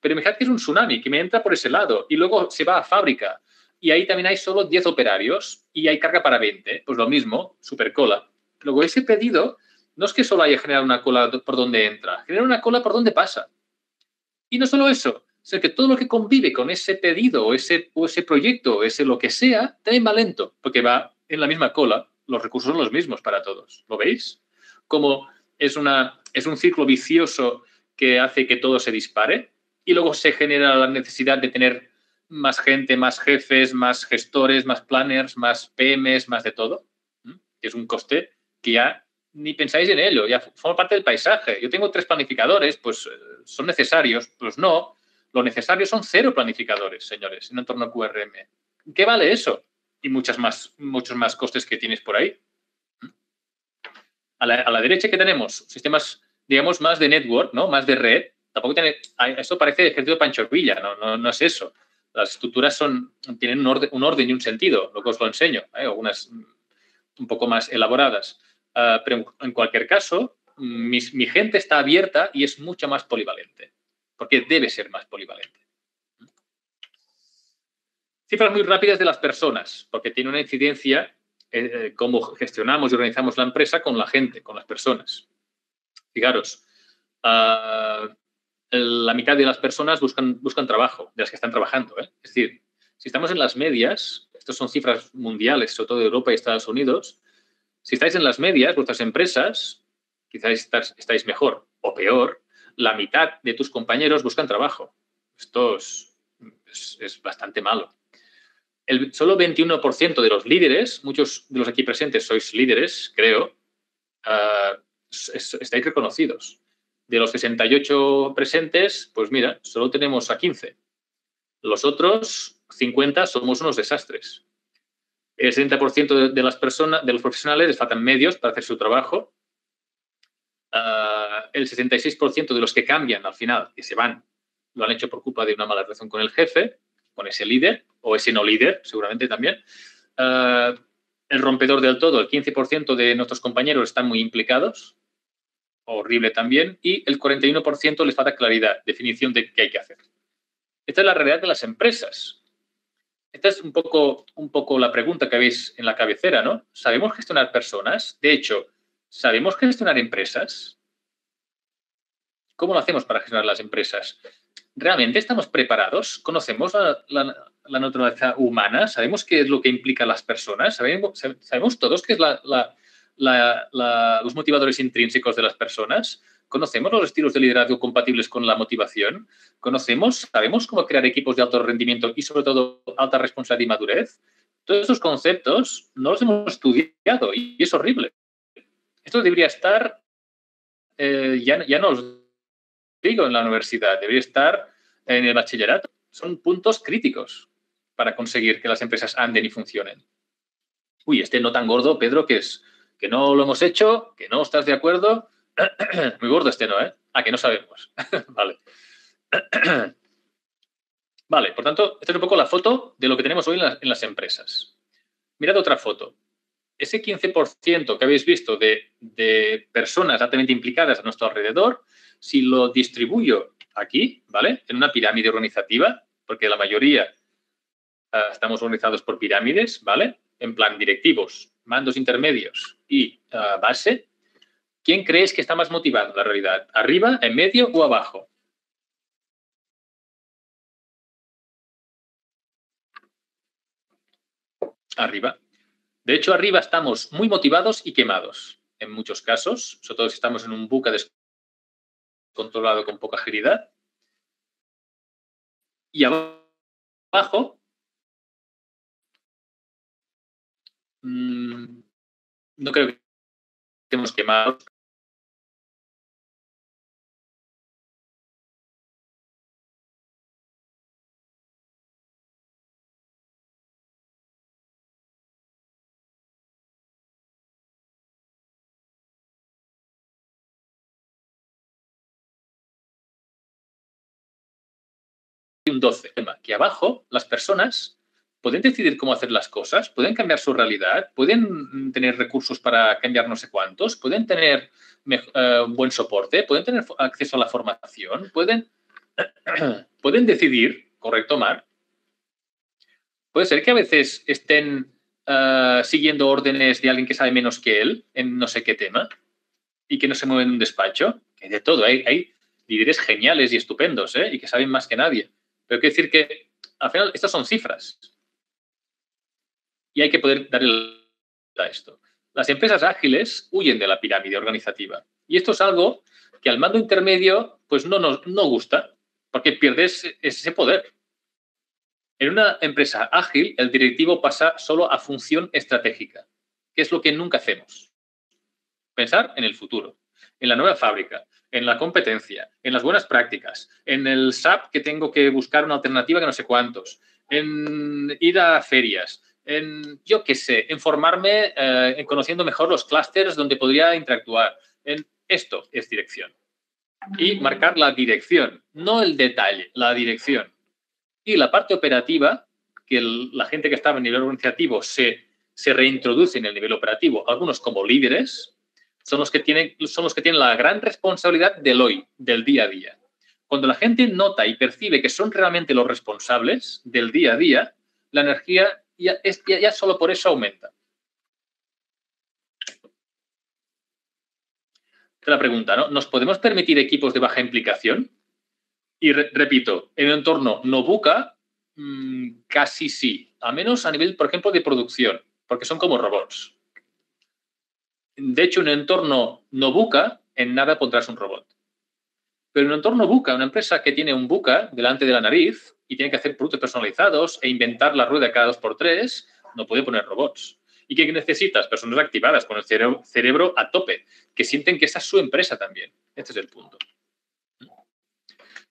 Pero imaginad que es un tsunami que me entra por ese lado y luego se va a fábrica y ahí también hay solo 10 operarios y hay carga para 20. Pues lo mismo, super cola. Luego ese pedido no es que solo haya generado una cola por donde entra, genera una cola por donde pasa. Y no solo eso, sino que todo lo que convive con ese pedido o ese, o ese proyecto o ese lo que sea, también va lento, porque va en la misma cola. Los recursos son los mismos para todos. ¿Lo veis? Como es, una, es un ciclo vicioso que hace que todo se dispare y luego se genera la necesidad de tener más gente, más jefes, más gestores, más planners, más PMs, más de todo, que es un coste que ya ni pensáis en ello, ya forma parte del paisaje. Yo tengo tres planificadores, pues eh, son necesarios, pues no. Lo necesario son cero planificadores, señores, en un entorno QRM. ¿Qué vale eso? Y muchas más, muchos más costes que tienes por ahí. A la, a la derecha que tenemos sistemas, digamos, más de network, ¿no? Más de red, tampoco tiene, eso parece ejército de Pancho Villa, no, no, es eso. Las estructuras son, tienen un orden, un orden y un sentido, lo que os lo enseño, ¿eh? algunas un poco más elaboradas. Ah, pero en cualquier caso, mi, mi, gente está abierta y es mucho más polivalente, porque debe ser más polivalente. Cifras muy rápidas de las personas, porque tiene una incidencia en eh, cómo gestionamos y organizamos la empresa con la gente, con las personas. Fijaros, uh, la mitad de las personas buscan, buscan trabajo, de las que están trabajando. ¿eh? Es decir, si estamos en las medias, estas son cifras mundiales, sobre todo de Europa y Estados Unidos, si estáis en las medias, vuestras empresas, quizás estáis mejor o peor, la mitad de tus compañeros buscan trabajo. Esto es, bastante malo. El, solo 21% de los líderes, muchos de los aquí presentes sois líderes, creo, uh, estáis reconocidos. De los 68 presentes, pues mira, solo tenemos a 15. Los otros 50 somos unos desastres. El 60% de, las personas, de los profesionales les faltan medios para hacer su trabajo. Ah, el 66% de los que cambian al final, y se van, lo han hecho por culpa de una mala relación con el jefe, con ese líder, o ese no líder, seguramente también. Ah, el rompedor del todo, el 15% de nuestros compañeros están muy implicados, horrible también, y el 41% les falta claridad, definición de qué hay que hacer. Esta es la realidad de las empresas. Esta es un poco, un poco la pregunta que habéis en la cabecera, ¿no? ¿Sabemos gestionar personas? De hecho, ¿sabemos gestionar empresas? ¿Cómo lo hacemos para gestionar las empresas? ¿Realmente estamos preparados? ¿Conocemos la, naturaleza humana? ¿Sabemos qué es lo que implica las personas? ¿Sabemos, sabemos todos qué es los motivadores intrínsecos de las personas? ¿Conocemos los estilos de liderazgo compatibles con la motivación? ¿Conocemos, sabemos cómo crear equipos de alto rendimiento y sobre todo alta responsabilidad y madurez? Todos estos conceptos no los hemos estudiado y es horrible. Esto debería estar, eh, ya, ya no digo en la universidad, debería estar en el bachillerato. Son puntos críticos para conseguir que las empresas anden y funcionen. Uy, este no tan gordo, Pedro, que es que no lo hemos hecho, que no estás de acuerdo, Muy gordo este, ¿no? ¿eh? Ah, que no sabemos. vale. vale, por tanto, esta es un poco la foto de lo que tenemos hoy en, las empresas. Mirad otra foto. Ese 15% que habéis visto de, personas altamente implicadas a nuestro alrededor, si lo distribuyo aquí, ¿vale? En una pirámide organizativa, porque la mayoría ah, estamos organizados por pirámides, ¿vale? En plan directivos, mandos intermedios y ah, base, ¿Quién crees que está más motivado la realidad? ¿Arriba, en medio o abajo? Arriba. De hecho, arriba estamos muy motivados y quemados. En muchos casos, sobre todo si estamos en un buque descontrolado con poca agilidad. Y abajo, mm, no creo que estemos quemados, 12. Que abajo las personas pueden decidir cómo hacer las cosas, pueden cambiar su realidad, pueden tener recursos para cambiar no sé cuántos, pueden tener eh, buen soporte, pueden tener acceso a la formación, pueden, pueden decidir, correcto, Mar. Puede ser que a veces estén eh, siguiendo órdenes de alguien que sabe menos que él en no sé qué tema y que no se mueve en un despacho. Que de todo, hay, hay líderes geniales y estupendos ¿eh? y que saben más que nadie. Pero quiero decir que al final estas son cifras. Y hay que poder darle a esto. Las empresas ágiles huyen de la pirámide organizativa. Y esto es algo que al mando intermedio pues no nos no gusta, porque pierdes ese poder. En una empresa ágil, el directivo pasa solo a función estratégica, que es lo que nunca hacemos. Pensar en el futuro, en la nueva fábrica, en la competencia, en las buenas prácticas, en el SAP que tengo que buscar una alternativa que no sé cuántos, en ir a ferias, en, yo qué sé, en formarme, eh, en conociendo mejor los clústeres donde podría interactuar. En esto es dirección. Y marcar la dirección, no el detalle, la dirección. Y la parte operativa, que la gente que estaba en nivel organizativo se, se reintroduce en el nivel operativo, algunos como líderes, son los que tienen, son los que tienen la gran responsabilidad del hoy, del día a día. Cuando la gente nota y percibe que son realmente los responsables del día a día, la energía ya, solo por eso aumenta. La pregunta, ¿no? ¿Nos podemos permitir equipos de baja implicación? Y repito, en el entorno no buca, mm, casi sí, a menos a nivel, por ejemplo, de producción, porque son como robots. De hecho, un entorno no buca, en nada pondrás un robot. Pero un entorno buca, una empresa que tiene un buca delante de la nariz y tiene que hacer productos personalizados e inventar la rueda cada dos por tres, no puede poner robots. ¿Y qué necesitas? Personas activadas, con el cerebro, a tope, que sienten que esa es su empresa también. Este es el punto.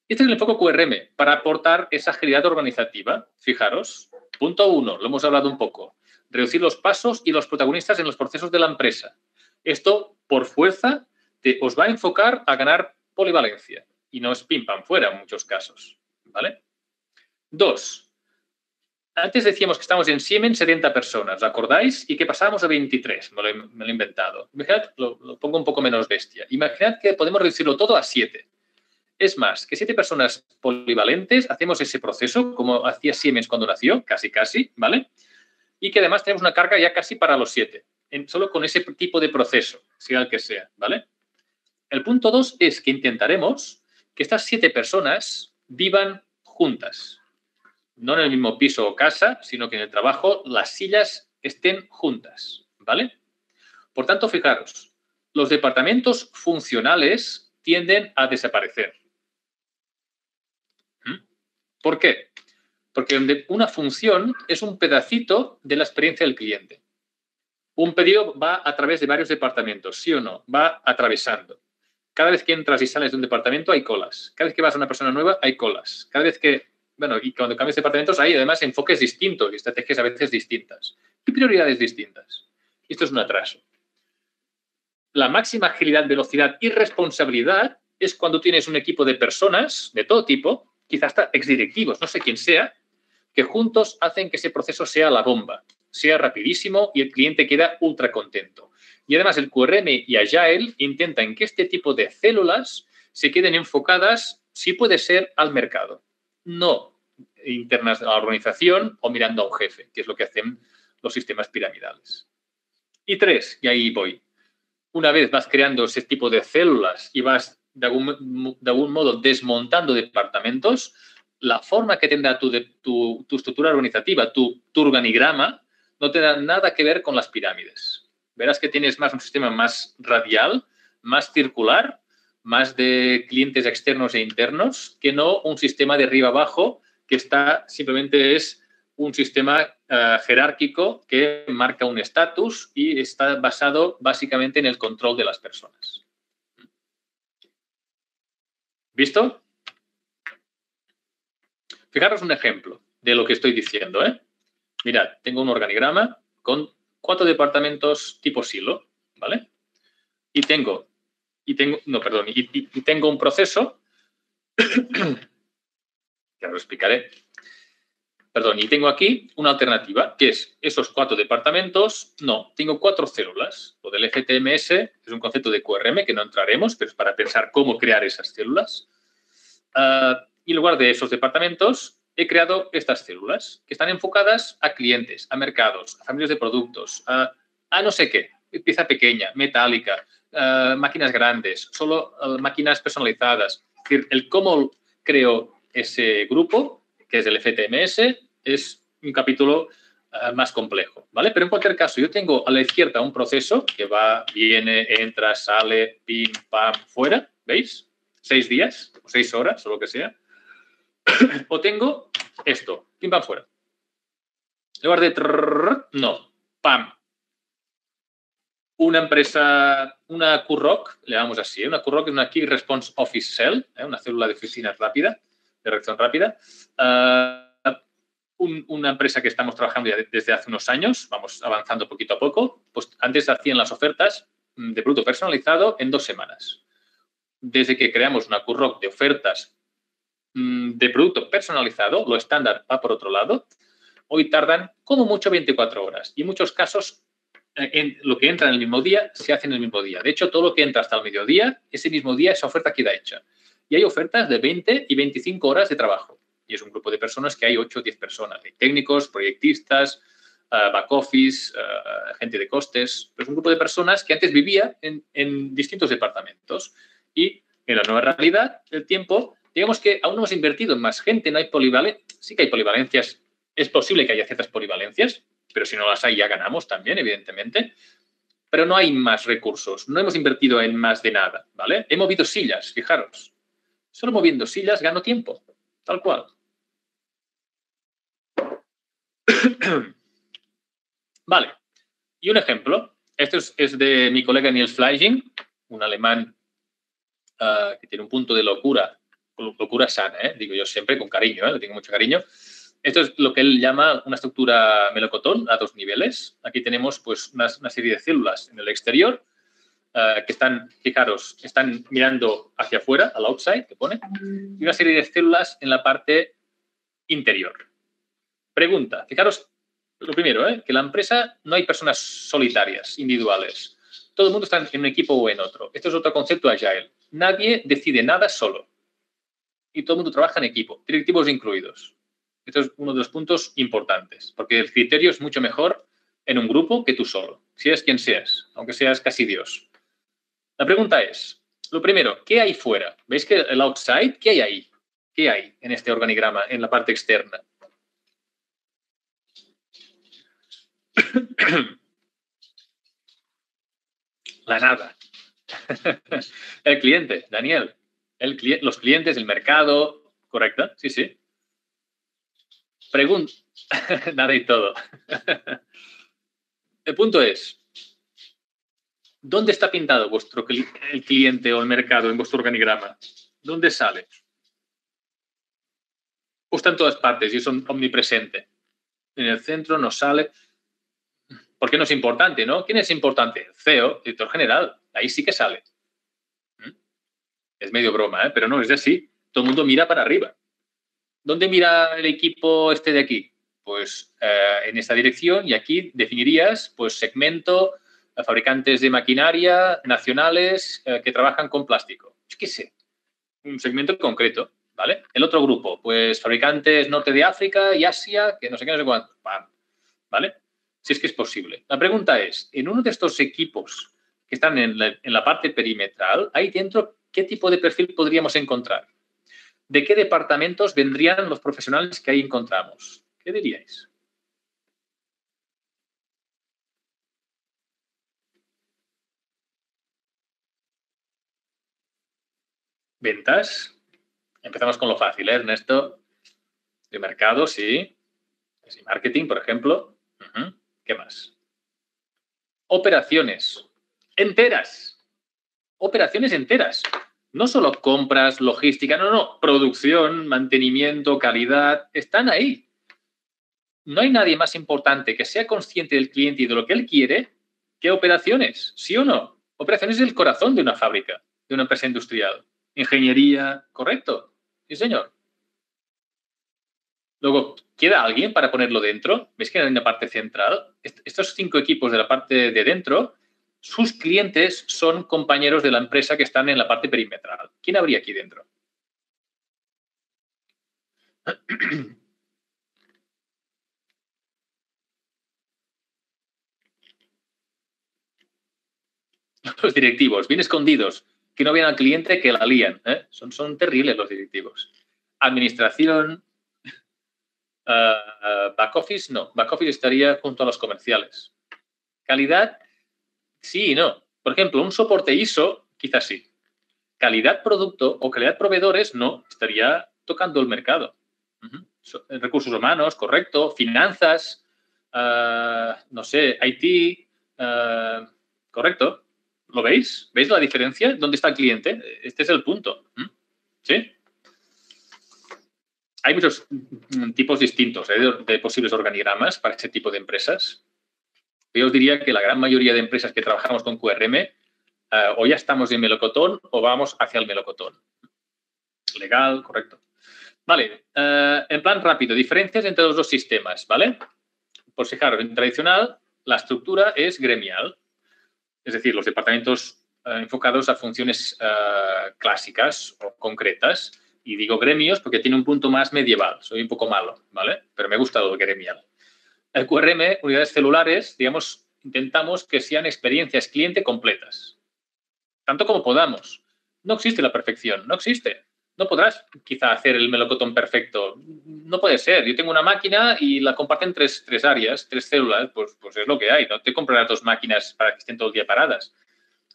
Este es el enfoque QRM para aportar esa agilidad organizativa. Fijaros, punto uno, lo hemos hablado un poco, reducir los pasos y los protagonistas en los procesos de la empresa. Esto, por fuerza, os va a enfocar a ganar polivalencia y no es pim pam fuera en muchos casos. ¿Vale? Dos, antes decíamos que estamos en Siemens 70 personas, ¿os acordáis? Y que pasábamos a 23, me lo, he, inventado. Imaginad, lo, pongo un poco menos bestia. Imaginad que podemos reducirlo todo a 7. Es más, que siete personas polivalentes hacemos ese proceso, como hacía Siemens cuando nació, casi casi, ¿vale? Y que además tenemos una carga ya casi para los siete, solo con ese tipo de proceso, sea el que sea, ¿vale? El punto dos es que intentaremos que estas siete personas vivan juntas, no en el mismo piso o casa, sino que en el trabajo las sillas estén juntas, ¿vale? Por tanto, fijaros, los departamentos funcionales tienden a desaparecer. ¿Mm? ¿Por qué? Porque una función es un pedacito de la experiencia del cliente. Un pedido va a través de varios departamentos, ¿sí o no? Va atravesando. Cada vez que entras y sales de un departamento hay colas. Cada vez que vas a una persona nueva hay colas. Cada vez que bueno, y cuando cambias de departamentos hay además enfoques distintos y estrategias a veces distintas y prioridades distintas. Esto es un atraso. La máxima agilidad, velocidad y responsabilidad es cuando tienes un equipo de personas de todo tipo, quizás hasta exdirectivos, no sé quién sea, que juntos hacen que ese proceso sea la bomba, sea rapidísimo y el cliente queda ultra contento. Y además el QRM y Agile intentan que este tipo de células se queden enfocadas, si puede ser, al mercado. No internas de la organización o mirando a un jefe, que es lo que hacen los sistemas piramidales. Y tres, y ahí voy. Una vez vas creando ese tipo de células y vas de algún, modo desmontando departamentos, la forma que tendrá tu, tu, tu estructura organizativa, tu, tu organigrama, no tendrá nada que ver con las pirámides. Verás que tienes más un sistema más radial, más circular, más de clientes externos e internos, que no un sistema de arriba abajo que está simplemente es un sistema eh, jerárquico que marca un estatus y está basado básicamente en el control de las personas. ¿Visto? Fijaros un ejemplo de lo que estoy diciendo. ¿eh? Mirad, tengo un organigrama con cuatro departamentos tipo silo, ¿vale? Y tengo, y tengo, no, perdón, y tengo un proceso ya lo explicaré. Perdón, y tengo aquí una alternativa, que es esos cuatro departamentos. No, tengo cuatro células. Lo del FTMS es un concepto de QRM que no entraremos, pero es para pensar cómo crear esas células. Ah, y en lugar de esos departamentos, he creado estas células que están enfocadas a clientes, a mercados, a familias de productos, a, no sé qué, pieza pequeña, metálica, máquinas grandes, solo ah, máquinas personalizadas. Es decir, el cómo creo ese grupo, que es el FTMS, es un capítulo eh, más complejo, ¿vale? Pero en cualquier caso, yo tengo a la izquierda un proceso que va, viene, entra, sale, pim, pam, fuera, ¿veis? Seis días o seis horas o lo que sea. o tengo esto, pim, pam, fuera. En lugar de no, pam. Una empresa, una QROC, le damos así, ¿eh? una QROC es una Key Response Office Cell, ¿eh? una célula de oficina rápida de reacción rápida. Ah, una empresa que estamos trabajando desde hace unos años, vamos avanzando poquito a poco, pues antes hacían las ofertas mm, de producto personalizado en dos semanas. Desde que creamos una curroc de ofertas de producto personalizado, lo estándar va por otro lado, hoy tardan como mucho 24 horas. Y en muchos casos, eh, en lo que entra en el mismo día, se hace en el mismo día. De hecho, todo lo que entra hasta el mediodía, ese mismo día esa oferta queda hecha y hay ofertas de 20 y 25 horas de trabajo. Y es un grupo de personas que hay 8 o 10 personas. Hay técnicos, proyectistas, eh, back office, uh, gente de costes. es un grupo de personas que antes vivía en, distintos departamentos. Y en la nueva realidad, el tiempo digamos que aún no hemos invertido en más gente, no hay polivalencia. Sí que hay polivalencias, es posible que haya ciertas polivalencias, pero si no las hay ya ganamos también, evidentemente. Pero no hay más recursos, no hemos invertido en más de nada, ¿vale? He movido sillas, fijaros. Solo moviendo sillas gano tiempo, tal cual. vale. Y un ejemplo. Esto es, de mi colega Niels Fleisching, un alemán ah, que tiene un punto de locura, locura sana, ¿eh? digo yo siempre con cariño, ¿eh? le tengo mucho cariño. Esto es lo que él llama una estructura melocotón a dos niveles. Aquí tenemos pues una, serie de células en el exterior ah, que están, fijaros, están mirando hacia afuera, al outside, que pone, y una serie de células en la parte interior. Pregunta, fijaros lo primero, ¿eh? que la empresa no hay personas solitarias, individuales. Todo el mundo está en un equipo o en otro. Esto es otro concepto agile. Nadie decide nada solo. Y todo el mundo trabaja en equipo, directivos incluidos. Esto es uno de los puntos importantes, porque el criterio es mucho mejor en un grupo que tú solo, si eres quien seas, aunque seas casi Dios. La pregunta es, lo primero, ¿qué hay fuera? ¿Veis que el outside, qué hay ahí? ¿Qué hay en este organigrama, en la parte externa? La nada. El cliente, Daniel. Los clientes, el mercado, ¿correcto? Sí, sí. Pregunta. nada y todo. El punto es, ¿dónde está pintado vuestro el cliente o el mercado en vuestro organigrama? ¿Dónde sale? O está en todas partes y es omnipresente. En el centro no sale porque no es importante, ¿no? ¿Quién es importante? CEO, director general. Ahí sí que sale. Es medio broma, ¿eh? pero no, es así. Todo el mundo mira para arriba. ¿Dónde mira el equipo este de aquí? Pues eh, en esta dirección y aquí definirías pues segmento, eh, fabricantes de maquinaria nacionales eh, que trabajan con plástico. Es qué sé, un segmento concreto, ¿vale? El otro grupo, pues fabricantes norte de África y Asia, que no sé qué, no sé cuánto, ¿vale? si es que es posible. La pregunta es, en uno de estos equipos que están en la, parte perimetral, ahí dentro, ¿qué tipo de perfil podríamos encontrar? ¿De qué departamentos vendrían los profesionales que ahí encontramos? ¿Qué diríais? Ventas. Empezamos con lo fácil, ¿eh, Ernesto. De mercado, sí. marketing, por ejemplo. ¿Qué más? Operaciones enteras. Operaciones enteras. No solo compras, logística, no, no, producción, mantenimiento, calidad, están ahí. No hay nadie más importante que sea consciente del cliente y de lo que él quiere que operaciones, ¿sí o no? Operaciones es el corazón de una fábrica, de una empresa industrial. Ingeniería, correcto. Sí, señor. Luego, ¿queda alguien para ponerlo dentro? ¿Ves que en la parte central? Estos cinco equipos de la parte de dentro, sus clientes son compañeros de la empresa que están en la parte perimetral. ¿Quién habría aquí dentro? Los directivos, bien escondidos, que no vean al cliente que la lían. ¿eh? Son, son terribles los directivos. Administración, Uh, back office, no. Back office estaría junto a los comerciales. Calidad, sí y no. Por ejemplo, un soporte ISO, quizás sí. Calidad producto o calidad proveedores, no. Estaría tocando el mercado. Recursos humanos, correcto. Finanzas, uh, no sé, IT, uh, correcto. ¿Lo veis? ¿Veis la diferencia? ¿Dónde está el cliente? Este es el punto. ¿Sí? hay muchos mm, tipos distintos ¿eh? de, posibles organigramas para ese tipo de empresas. Yo os diría que la gran mayoría de empresas que trabajamos con QRM eh, o ya estamos en melocotón o vamos hacia el melocotón. Legal, correcto. Vale, eh, en plan rápido, diferencias entre los dos sistemas, ¿vale? Por fijaros, en tradicional la estructura es gremial, es decir, los departamentos enfocados a funciones clásicas o concretas y digo gremios porque tiene un punto más medieval. Soy un poco malo, ¿vale? Pero me ha gustado el gremial. El QRM, unidades celulares, digamos, intentamos que sean experiencias cliente completas. Tanto como podamos. No existe la perfección, no existe. no podrás quizá hacer el melocotón perfecto. No puede ser. Yo tengo una máquina y la comparten tres, tres áreas, tres células, pues, pues es lo que hay. No te comprarás dos máquinas para que estén todo el día paradas.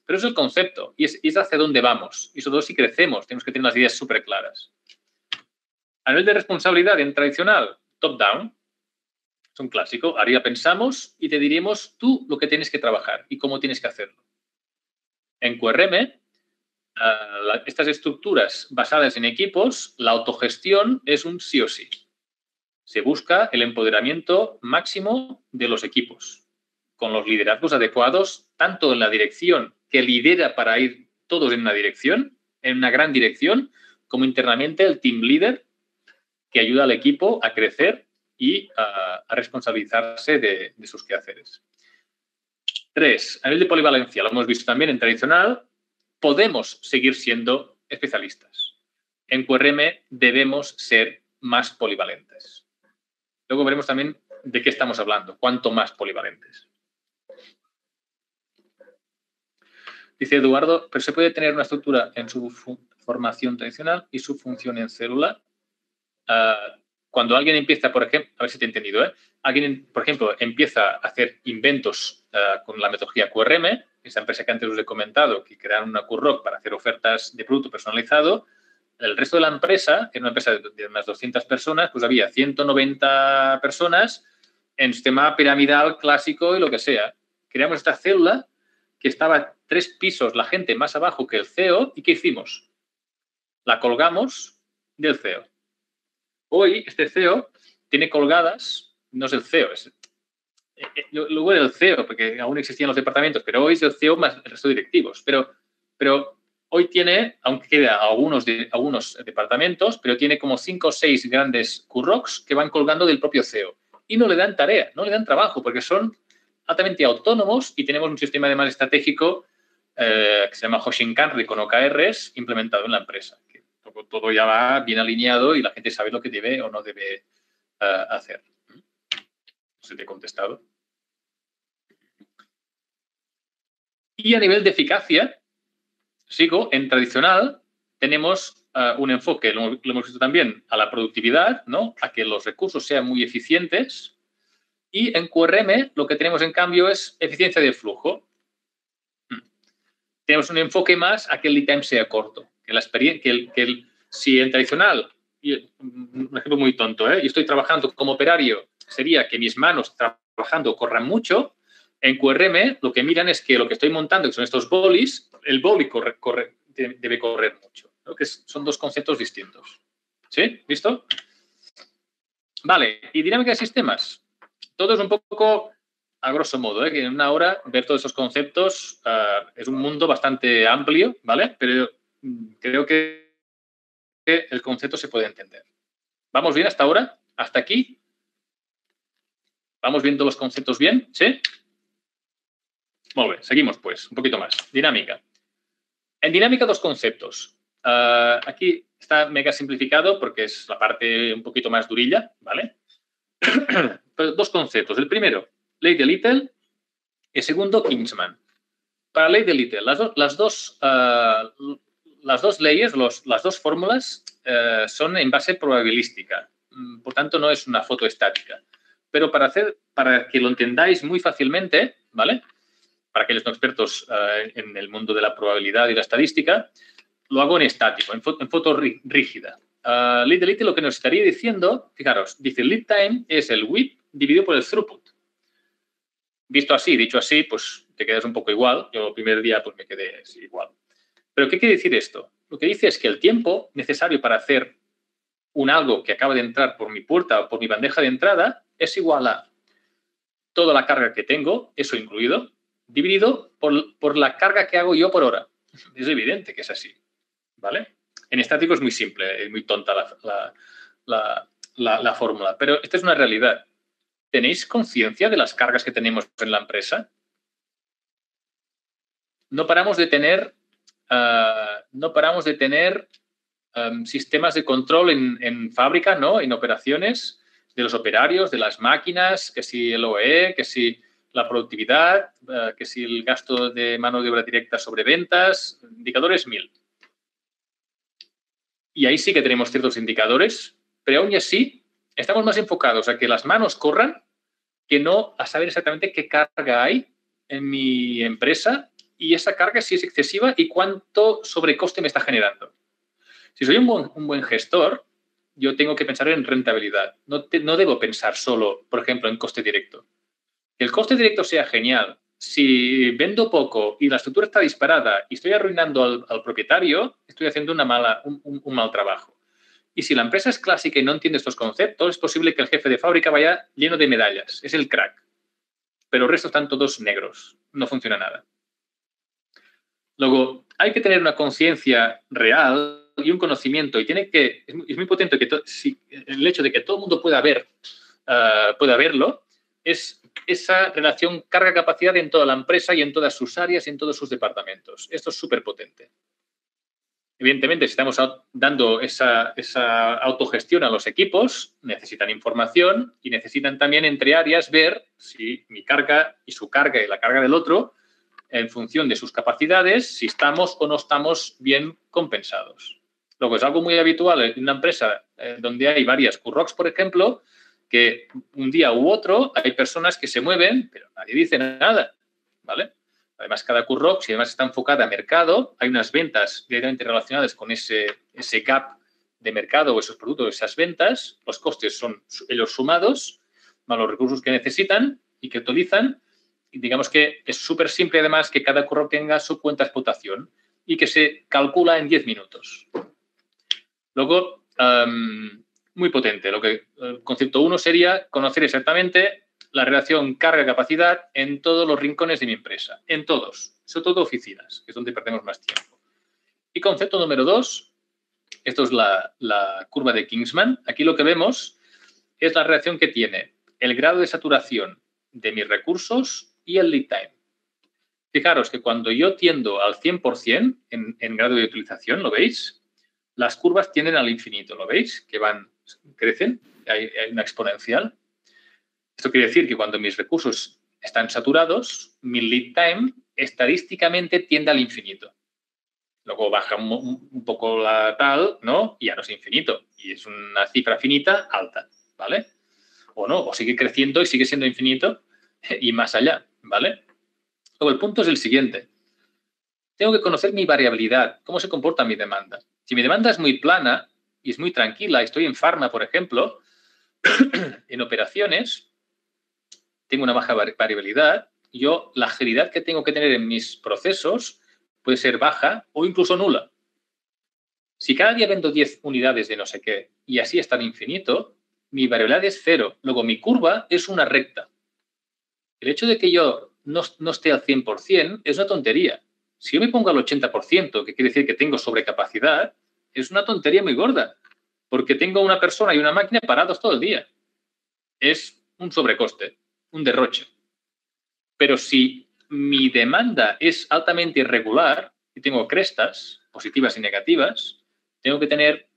Pero es el concepto y es, es hacia dónde vamos. Y sobre todo si crecemos, tenemos que tener las ideas súper claras. A nivel de responsabilidad en tradicional, top-down, es un clásico. Haría pensamos y te diríamos tú lo que tienes que trabajar y cómo tienes que hacerlo. En QRM, estas estructuras basadas en equipos, la autogestión es un sí o sí. Se busca el empoderamiento máximo de los equipos, con los liderazgos adecuados, tanto en la dirección que lidera para ir todos en una dirección, en una gran dirección, como internamente el team leader que ayuda al equipo a crecer y a, responsabilizarse de, de sus quehaceres. Tres, a nivel de polivalencia, lo hemos visto también en tradicional, podemos seguir siendo especialistas. En QRM debemos ser más polivalentes. Luego veremos también de qué estamos hablando, cuánto más polivalentes. Dice Eduardo, pero se puede tener una estructura en su formación tradicional y su función en célula. Ah, cuando alguien empieza, por ejemplo, a ver si te he entendido, ¿eh? alguien, por ejemplo, empieza a hacer inventos ah, con la metodología QRM, esa empresa que antes os he comentado, que crearon una QROC para hacer ofertas de producto personalizado, el resto de la empresa, que era una empresa de unas 200 personas, pues había 190 personas en sistema piramidal clásico y lo que sea. Creamos esta célula que estaba tres pisos la gente más abajo que el CEO y ¿qué hicimos? La colgamos del CEO. Hoy este CEO tiene colgadas, no es el CEO, es eh, eh, luego era el CEO, porque aún existían los departamentos, pero hoy es el CEO más el resto de directivos. Pero, pero hoy tiene, aunque queda algunos, de, algunos departamentos, pero tiene como cinco o seis grandes currocs que van colgando del propio CEO. Y no le dan tarea, no le dan trabajo, porque son altamente autónomos y tenemos un sistema además estratégico eh, que se llama Hoshinkanri con OKRs implementado en la empresa. Todo, ya va bien alineado y la gente sabe lo que debe o no debe hacer se te he contestado. Y a nivel de eficacia, sigo, en tradicional tenemos eh, un enfoque, lo, hemos visto también, a la productividad, ¿no? a que los recursos sean muy eficientes. Y en QRM lo que tenemos en cambio es eficiencia de flujo. Hmm. Tenemos un enfoque más a que el lead time sea corto, que, la experiencia, que, el, si en tradicional, un ejemplo muy tonto, ¿eh? yo estoy trabajando como operario sería que mis manos trabajando corran mucho. En QRM lo que miran es que lo que estoy montando, que son estos bolis, el boli corre, debe correr mucho. Que son dos conceptos distintos. ¿Sí? ¿Listo? Vale, y dinámica de sistemas. Todo es un poco, a grosso modo, ¿eh? que en una hora ver todos esos conceptos uh, es un mundo bastante amplio, ¿vale? Pero mm, creo que el concepto se puede entender. ¿Vamos bien hasta ahora? ¿Hasta aquí? ¿Vamos viendo los conceptos bien? ¿Sí? Muy bien, seguimos pues, un poquito más. Dinámica. En dinámica, dos conceptos. Ah, aquí está mega simplificado porque es la parte un poquito más durilla, ¿vale? dos conceptos. El primero, ley de Little. El segundo, Kingsman. Para ley de Little, las, las dos, ah, las dos leyes, las dos fórmulas eh, son en base probabilística. Mm, por tanto, no es una foto estática pero para, hacer, para que lo entendáis muy fácilmente, ¿vale? Para aquellos no expertos eh, en el mundo de la probabilidad y la estadística, lo hago en estático, en, foto, rígida. Uh, lead delete lo que nos estaría diciendo, fijaros, dice lead time es el width dividido por el throughput. Visto así, dicho así, pues te quedas un poco igual. Yo el primer día pues me quedé igual. Pero ¿qué quiere decir esto? Lo que dice es que el tiempo necesario para hacer un algo que acaba de entrar por mi puerta o por mi bandeja de entrada es igual a toda la carga que tengo, eso incluido, dividido por, la carga que hago yo por hora. Es evidente que es así, ¿vale? En estático es muy simple, es muy tonta la, fórmula, pero esta es una realidad. ¿Tenéis conciencia de las cargas que tenemos en la empresa? No paramos de tener, ah, no paramos de tener sistemas de control en, en fábrica, ¿no? En operaciones, de los operarios, de las máquinas, que si el OE, que si la productividad, eh, que si el gasto de mano de obra directa sobre ventas, indicadores mil. y ahí sí que tenemos ciertos indicadores, pero aún así estamos más enfocados a que las manos corran que no a saber exactamente qué carga hay en mi empresa y esa carga si es excesiva y cuánto sobrecoste me está generando. Si soy un buen, un gestor, yo tengo que pensar en rentabilidad. No, debo pensar solo, por ejemplo, en coste directo. El coste directo sea genial. Si vendo poco y la estructura está disparada y estoy arruinando al, propietario, estoy haciendo una mala, un, mal trabajo. Y si la empresa es clásica y no entiende estos conceptos, es posible que el jefe de fábrica vaya lleno de medallas. Es el crack. Pero el resto están todos negros. No funciona nada. Luego, hay que tener una conciencia real y un conocimiento, y tiene que, es muy, potente que si, el hecho de que todo el mundo pueda ver, uh, pueda verlo, es esa relación carga-capacidad en toda la empresa y en todas sus áreas y en todos sus departamentos. Esto es súper potente. Evidentemente, si estamos dando esa, esa, autogestión a los equipos, necesitan información y necesitan también entre áreas ver si mi carga y su carga y la carga del otro, en función de sus capacidades, si estamos o no estamos bien compensados. Luego es algo muy habitual en una empresa eh, donde hay varias currox, por ejemplo, que un día u otro hay personas que se mueven, pero nadie dice nada, ¿vale? Además, cada currox, si además está enfocada a mercado, hay unas ventas directamente relacionadas con ese, ese gap de mercado o esos productos, esas ventas, los costes son ellos sumados, más los recursos que necesitan y que utilizan. Digamos que es súper simple además que cada curro tenga su cuenta de explotación y que se calcula en 10 minutos. Luego, muy potente. Lo que, el concepto uno sería conocer exactamente la relación carga-capacidad en todos los rincones de mi empresa, en todos, sobre todo oficinas, que es donde perdemos más tiempo. Y concepto número dos, esto es la, la curva de Kingsman. Aquí lo que vemos es la relación que tiene el grado de saturación de mis recursos y el lead time. Fijaros que cuando yo tiendo al 100% en, en grado de utilización, ¿lo veis? las curvas tienden al infinito, ¿lo veis? Que van, crecen, hay, una exponencial. Esto quiere decir que cuando mis recursos están saturados, mi lead time estadísticamente tiende al infinito. Luego baja un, poco la tal, ¿no? Y ya no es infinito. Y es una cifra finita alta, ¿vale? O no, o sigue creciendo y sigue siendo infinito y más allá, ¿vale? Luego el punto es el siguiente. Tengo que conocer mi variabilidad, cómo se comporta mi demanda. Si mi demanda es muy plana y es muy tranquila, estoy en farma, por ejemplo, en operaciones, tengo una baja variabilidad, yo la agilidad que tengo que tener en mis procesos puede ser baja o incluso nula. Si cada día vendo 10 unidades de no sé qué y así está en infinito, mi variabilidad es cero. Luego mi curva es una recta. El hecho de que yo no, no esté al 100% es una tontería. Si yo me pongo al 80%, que quiere decir que tengo sobrecapacidad, es una tontería muy gorda, porque tengo una persona y una máquina parados todo el día. Es un sobrecoste, un derroche. Pero si mi demanda es altamente irregular y tengo crestas positivas y negativas, tengo que tener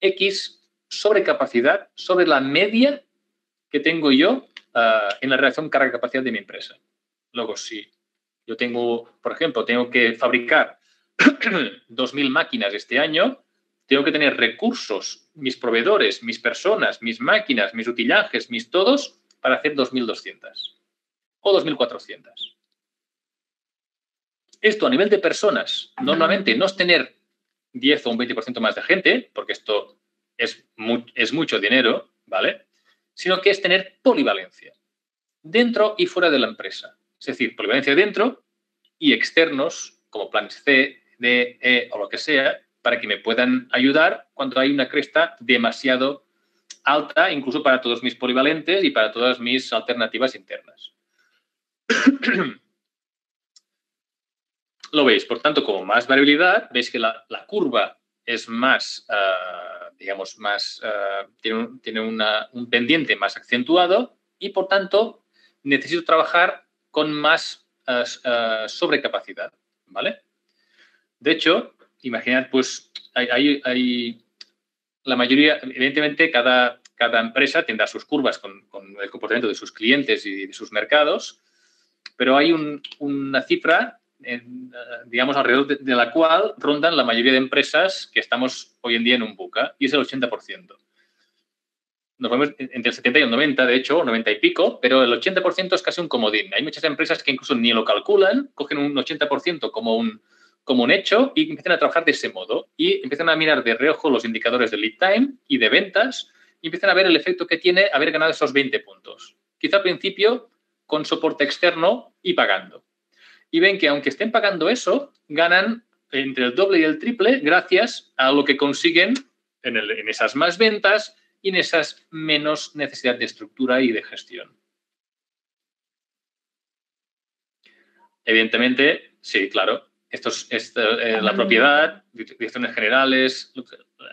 X sobrecapacidad sobre la media que tengo yo ah, en la relación carga-capacidad de mi empresa. Luego, si yo tengo, por ejemplo, tengo que fabricar 2.000 máquinas este año, tengo que tener recursos, mis proveedores, mis personas, mis máquinas, mis utillajes, mis todos, para hacer 2.200 o 2.400. Esto a nivel de personas, normalmente no es tener 10 o un 20% más de gente, porque esto es, es mucho dinero, ¿vale? Sino que es tener polivalencia, dentro y fuera de la empresa. Es decir, polivalencia dentro y externos, como planes C, D, E o lo que sea, para que me puedan ayudar cuando hay una cresta demasiado alta, incluso para todos mis polivalentes y para todas mis alternativas internas. Lo veis, por tanto, como más variabilidad, veis que la, curva es más, ah, digamos, más, ah, tiene, un pendiente más acentuado y, por tanto, necesito trabajar con más uh, sobrecapacidad, ¿vale? De hecho, imaginad, pues, hay, la mayoría, evidentemente, cada, cada empresa tendrá sus curvas con, el comportamiento de sus clientes y de sus mercados, pero hay una cifra digamos, alrededor de, la cual rondan la mayoría de empresas que estamos hoy en día en un buca, y es el 80%. Nos vemos entre el 70 y el 90, de hecho, 90 y pico, pero el 80% es casi un comodín. Hay muchas empresas que incluso ni lo calculan, cogen un 80% como un, como un hecho y empiezan a trabajar de ese modo. Y empiezan a mirar de reojo los indicadores de lead time y de ventas y empiezan a ver el efecto que tiene haber ganado esos 20 puntos. Quizá al principio con soporte externo y pagando. Y ven que aunque estén pagando eso, ganan entre el doble y el triple gracias a lo que consiguen en, en esas más ventas y en esas menos necesidad de estructura y de gestión. Evidentemente, sí, claro. Esto es, eh, la propiedad, direcciones generales,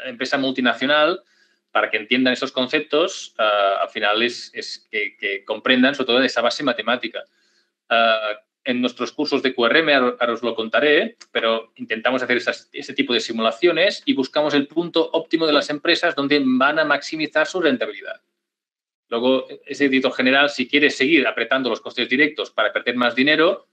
empresa multinacional, para que entiendan esos conceptos, uh, al final es, que, comprendan sobre todo esa base matemática. Uh, en nuestros cursos de QRM, ahora os lo contaré, pero intentamos hacer ese tipo de simulaciones y buscamos el punto óptimo de las empresas donde van a maximizar su rentabilidad. Luego, ese editor general, si quiere seguir apretando los costes directos para perder más dinero,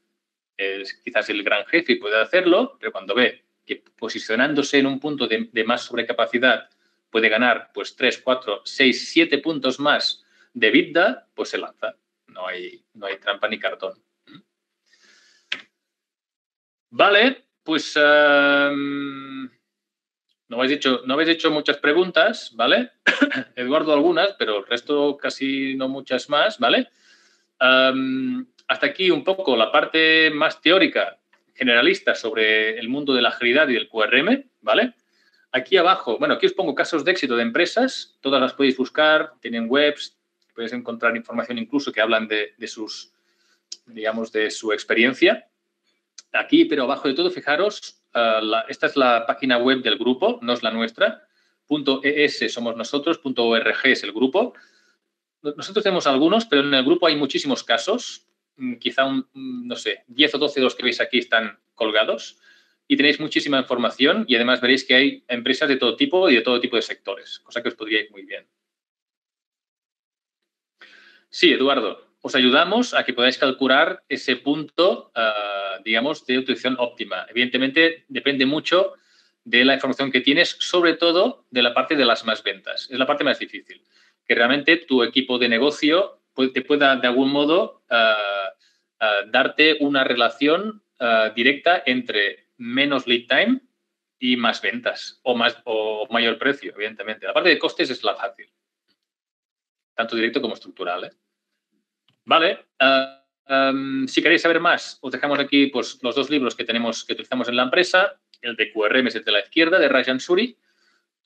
es quizás el gran jefe puede hacerlo, pero cuando ve que posicionándose en un punto de, de más sobrecapacidad puede ganar pues 3, 4, 6, 7 puntos más de vida, pues se lanza. No hay, no hay trampa ni cartón. Vale, pues em, no, habéis hecho, no habéis muchas preguntas, ¿vale? Eduardo algunas, pero el resto casi no muchas más, ¿vale? Em, hasta aquí un poco la parte más teórica, generalista sobre el mundo de la agilidad y del QRM, ¿vale? Aquí abajo, bueno, aquí os pongo casos de éxito de empresas, todas las podéis buscar, tienen webs, podéis encontrar información incluso que hablan de, sus, digamos, de su experiencia. Aquí, pero abajo de todo, fijaros, eh, esta es la página web del grupo, no es la nuestra. .es somos nosotros, .org es el grupo. Nosotros tenemos algunos, pero en el grupo hay muchísimos casos. Mm, quizá, un, no sé, 10 o 12 de los que veis aquí están colgados y tenéis muchísima información y además veréis que hay empresas de todo tipo y de todo tipo de sectores, cosa que os podría ir muy bien. Sí, Eduardo, os ayudamos a que podáis calcular ese punto, ah, digamos, de utilización óptima. Evidentemente, depende mucho de la información que tienes, sobre todo de la parte de las más ventas. Es la parte más difícil, que realmente tu equipo de negocio te pueda, de algún modo, ah, darte una relación directa entre menos lead time y más ventas o, más, o mayor precio, evidentemente. La parte de costes es la fácil, tanto directo como estructural. ¿eh? Vale. Em, si queréis saber más, os dejamos aquí pues, los dos libros que tenemos que utilizamos en la empresa. El de QRM es el de la izquierda, de Rajan Suri.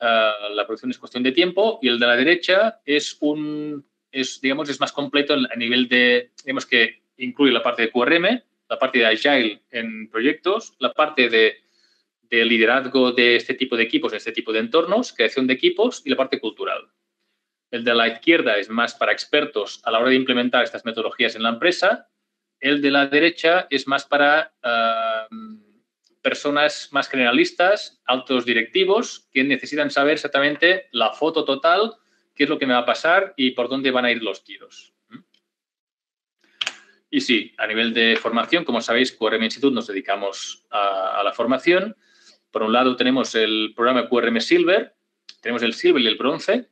Eh, la producción es cuestión de tiempo. Y el de la derecha es un, es, digamos, es más completo a nivel de, digamos que incluye la parte de QRM, la parte de Agile en proyectos, la parte de, liderazgo de este tipo de equipos, en este tipo de entornos, creación de equipos y la parte cultural. El de la izquierda es más para expertos a la hora de implementar estas metodologías en la empresa. El de la derecha es más para ah, personas más generalistas, altos directivos, que necesitan saber exactamente la foto total, qué es lo que me va a pasar y por dónde van a ir los tiros. Y sí, a nivel de formación, como sabéis, QRM Institute nos dedicamos a, la formación. Por un lado tenemos el programa QRM Silver, tenemos el Silver y el Bronce.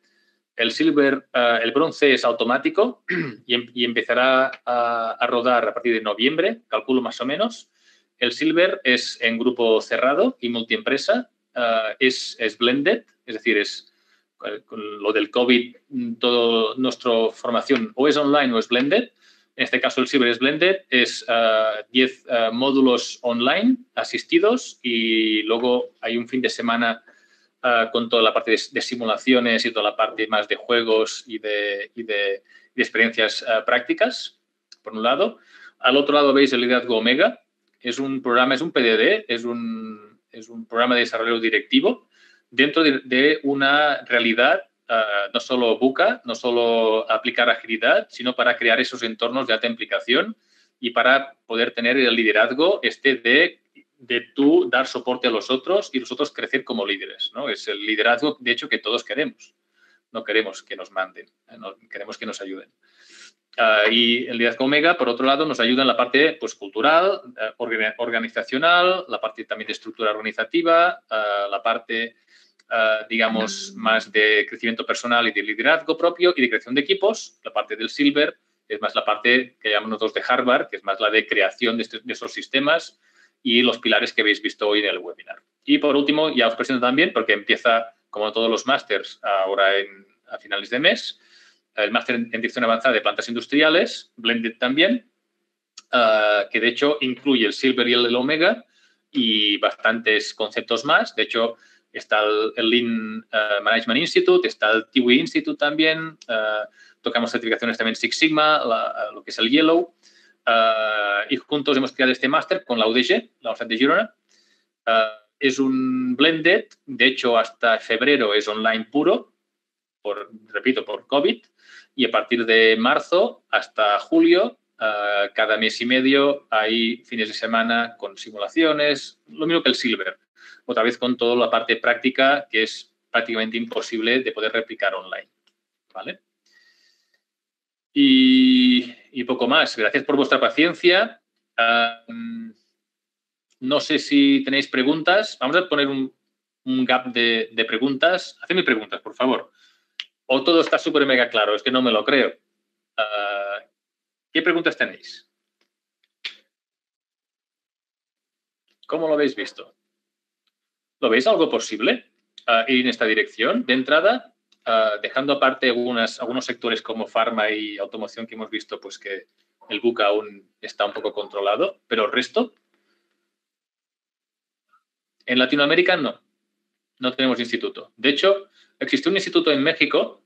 Eh, el Bronce es automático y, empezará a, rodar a partir de noviembre, calculo más o menos. El Silver es en grupo cerrado y multiempresa. Uh, es, blended, es decir, es eh, con lo del COVID, toda nuestra formación o es online o es blended. En este caso, el Silver es Blended, es 10 uh, uh, módulos online asistidos y luego hay un fin de semana uh, con toda la parte de, simulaciones y toda la parte más de juegos y de, experiencias prácticas, por un lado. Al otro lado veis el Liderazgo Omega. Es un programa, es un PDD, es un, programa de desarrollo directivo dentro de, de una realidad Ah, no solo buca, no solo aplicar agilidad, sino para crear esos entornos de alta implicación y para poder tener el liderazgo este de, de tú dar soporte a los otros y los otros crecer como líderes. ¿no? Es el liderazgo, de hecho, que todos queremos. No queremos que nos manden, ¿eh? no, queremos que nos ayuden. Ah, y el liderazgo Omega, por otro lado, nos ayuda en la parte pues, cultural, eh, organizacional, la parte también de estructura organizativa, ah, la parte, ah, digamos, más de crecimiento personal y de liderazgo propio y de creación de equipos. La parte del Silver es más la parte que llamamos nosotros de Harvard, que es más la de creación de, este, de esos sistemas y los pilares que habéis visto hoy en el webinar. Y por último, ya os presento también, porque empieza, como todos los másters, ahora en, a finales de mes, el máster en dirección avanzada de plantas industriales, blended también, ah, que de hecho incluye el Silver y el Omega y bastantes conceptos más. De hecho, está el, Lean ah, Management Institute, está el TIWI Institute también, ah, tocamos certificaciones también Six Sigma, lo que es el Yellow, y juntos hemos creado este máster con la UDG, la Universidad de Girona. es un blended, de hecho hasta febrero es online puro, por, repito, por COVID, y a partir de marzo hasta julio, eh, cada mes y medio hay fines de semana con simulaciones, lo mismo que el Silver, otra vez con toda la parte práctica que es prácticamente imposible de poder replicar online. ¿Vale? Y, poco más. Gracias por vuestra paciencia. no sé si tenéis preguntas. Vamos a poner un, gap de, preguntas. Hacedme preguntas, por favor o todo está súper mega claro, es que no me lo creo. Ah, ¿Qué preguntas tenéis? ¿Cómo lo habéis visto? ¿Lo veis algo posible ah, ir en esta dirección? De entrada, ah, dejando aparte algunos sectores como farma y automoción que hemos visto pues que el book aún está un poco controlado, pero el resto, en Latinoamérica no, no tenemos instituto. De hecho, existió un instituto en México,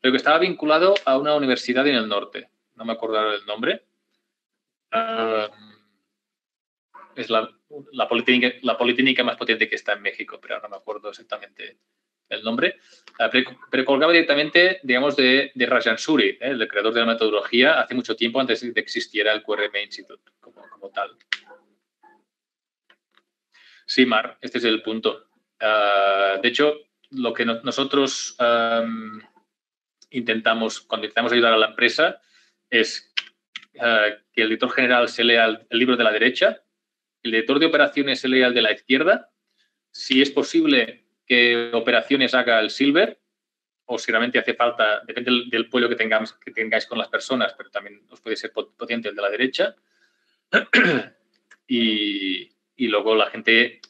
pero que estaba vinculado a una universidad en el norte. No me acuerdo el nombre. Ah, es la, la, politécnica, más potente que está en México, pero no me acuerdo exactamente el nombre. Ah, pero, colgaba directamente, digamos, de, de Rajan Suri, ¿eh? el creador de la metodología, hace mucho tiempo antes de que existiera el QRM Institute como, como tal. Sí, Mar, este es el punto. Ah, de hecho, lo que nosotros intentamos, cuando intentamos ayudar a la empresa, es eh, que el director general se lea el, libro de la derecha, el director de operaciones se lea el de la izquierda, si es posible que operaciones haga el silver, o si realmente hace falta, depende del, del pueblo que, tengamos, que tengáis con las personas, pero también os puede ser potente el de la derecha. y, y luego la gente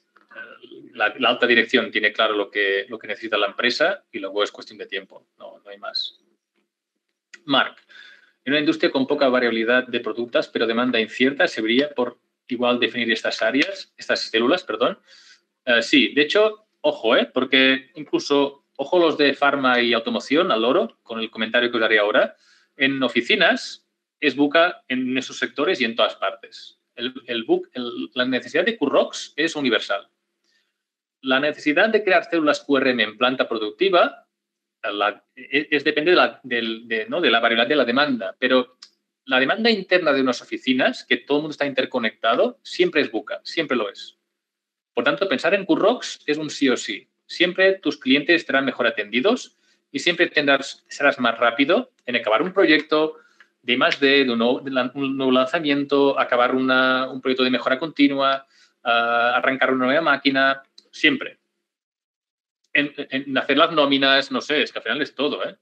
la, alta dirección tiene claro lo que, lo que necesita la empresa y luego es cuestión de tiempo, no, no hay más. Mark, en una industria con poca variabilidad de productos, pero demanda incierta, ¿se vería por igual definir estas áreas, estas células, perdón? Eh, sí, de hecho, ojo, ¿eh? porque incluso, ojo los de farma y automoción, al oro, con el comentario que os daré ahora, en oficinas es buca en esos sectores y en todas partes. El, book, la necesidad de Currox es universal la necesidad de crear células QRM en planta productiva e, es, depende de la, de, la de la demanda, pero la demanda interna de unas oficinas, que todo el mundo está interconectado, siempre es buca, siempre lo es. Por tanto, pensar en Currox es un sí o sí. Siempre tus clientes estarán mejor atendidos y siempre tendrás, serás más rápido en acabar un proyecto de más de, un, nuevo, lanzamiento, acabar un proyecto de mejora continua, ah, arrancar una nueva máquina siempre. En, hacer las nóminas, no sé, es que al final es todo, ¿eh?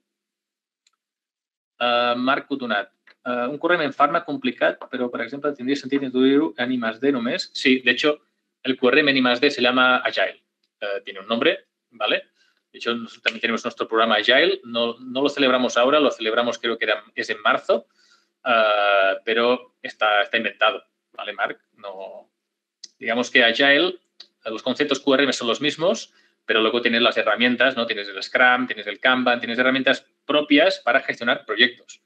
Uh, Marc Cotonat. Uh, un QRM en farma complicat, pero, por ejemplo, tendría sentido introducir en I+D només? Sí, de hecho, el QRM en I+D se llama Agile. Uh, tiene un nombre, ¿vale? De hecho, también tenemos nuestro programa Agile. No, no, lo celebramos ahora, lo celebramos creo que es en marzo, pero está, está inventado, ¿vale, Marc? No, digamos que Agile los conceptos QRM son los mismos, pero luego tienes las herramientas, ¿no? Tienes el Scrum, tienes el Kanban, tienes herramientas propias para gestionar proyectos.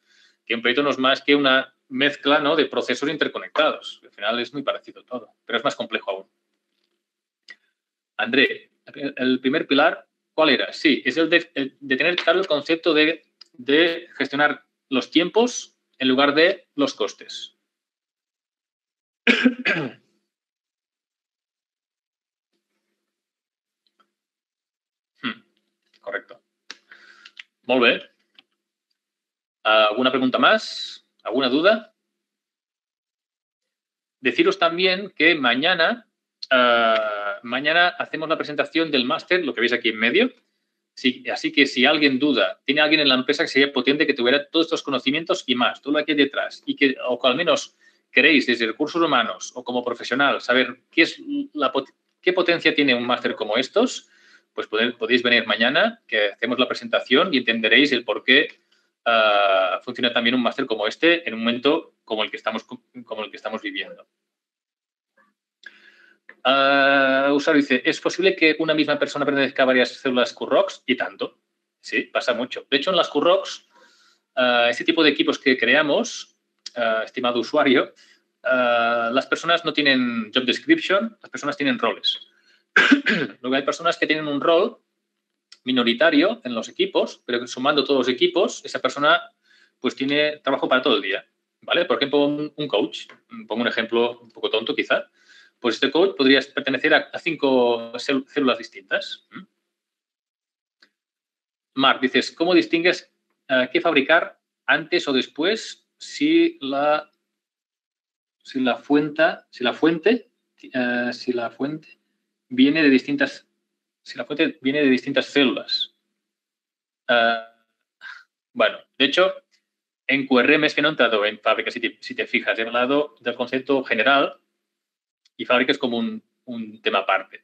Que un proyecto no es más que una mezcla ¿no? de procesos interconectados. Al final es muy parecido todo, pero es más complejo aún. André, el primer pilar, ¿cuál era? Sí, es el de, de tener claro el concepto de, gestionar los tiempos en lugar de los costes. correcto. Molt bé. ¿Alguna pregunta más? ¿Alguna duda? Deciros también que mañana, ah, mañana hacemos la presentación del máster, lo que veis aquí en medio. así que si alguien duda, tiene alguien en la empresa que sería potente que tuviera todos estos conocimientos y más, todo lo que hay detrás, y que, o que al menos queréis desde recursos humanos o como profesional saber qué, es la, qué potencia tiene un máster como estos, pues podéis venir mañana, que hacemos la presentación y entenderéis el por qué ah, funciona también un máster como este en un momento como el que estamos, como el que estamos viviendo. Uh, usuario dice, ¿es posible que una misma persona pertenezca a varias células QROX? Y tanto. Sí, pasa mucho. De hecho, en las QROX, este tipo de equipos que creamos, estimado usuario, las personas no tienen job description, las personas tienen roles. Luego hay personas que tienen un rol minoritario en los equipos, pero sumando todos los equipos, esa persona pues tiene trabajo para todo el día. ¿Vale? Por ejemplo, un, coach, pongo un ejemplo un poco tonto quizá, pues este coach podría pertenecer a, cinco células distintas. ¿Mm? Mark, dices, ¿cómo distingues eh, qué fabricar antes o después si la, si la fuente, si la fuente, eh, si la fuente viene de distintas, si la fuente viene de distintas células. Ah, bueno, de hecho, en QRM es que no he entrado en fábrica, si te, fijas, he hablado del concepto general y fábrica es como un, tema aparte.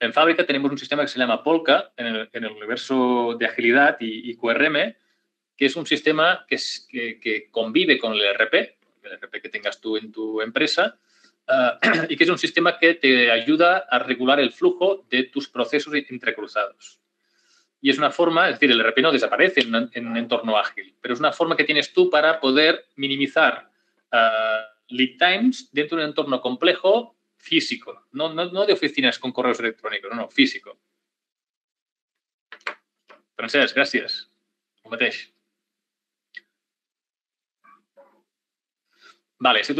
En fábrica tenemos un sistema que se llama Polka en el, universo de agilidad y, QRM, que es un sistema que, convive con el ERP, el ERP que tengas tú en tu empresa, Ah, y que es un sistema que te ayuda a regular el flujo de tus procesos entrecruzados. Y es una forma, es decir, el RP no desaparece en, un entorno ágil, pero es una forma que tienes tú para poder minimizar uh, lead times dentro de un entorno complejo físico, no, no, no de oficinas con correos electrónicos, no, no, físico. Francesc, gracias. Un mateix. Vale, si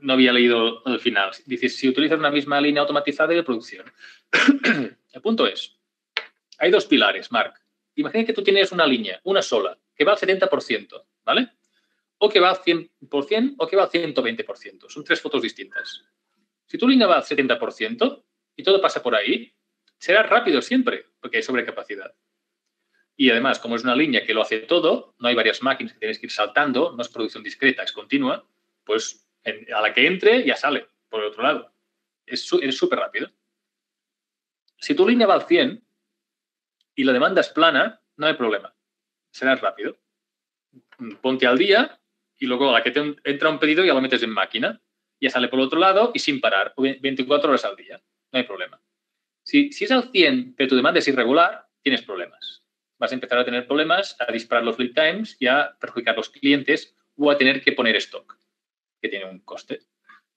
no había leído el final. Dices, si utilizas una misma línea automatizada de producción. el punto es, hay dos pilares, Mark. Imagina que tú tienes una línea, una sola, que va al 70%, ¿vale? O que va al 100% o que va al 120%. Son tres fotos distintas. Si tu línea va al 70% y todo pasa por ahí, será rápido siempre, porque hay sobrecapacidad. Y además, como es una línea que lo hace todo, no hay varias máquinas que tienes que ir saltando, no es producción discreta, es continua, pues a la que entre ya sale por el otro lado. Es súper rápido. Si tu línea va al 100 y la demanda es plana, no hay problema. Será rápido. Ponte al día y luego a la que te entra un pedido ya lo metes en máquina. Ya sale por el otro lado y sin parar, 24 horas al día. No hay problema. Si, si es al 100, pero tu demanda es irregular, tienes problemas. Vas a empezar a tener problemas, a disparar los lead times y a perjudicar a los clientes o a tener que poner stock que tiene un coste.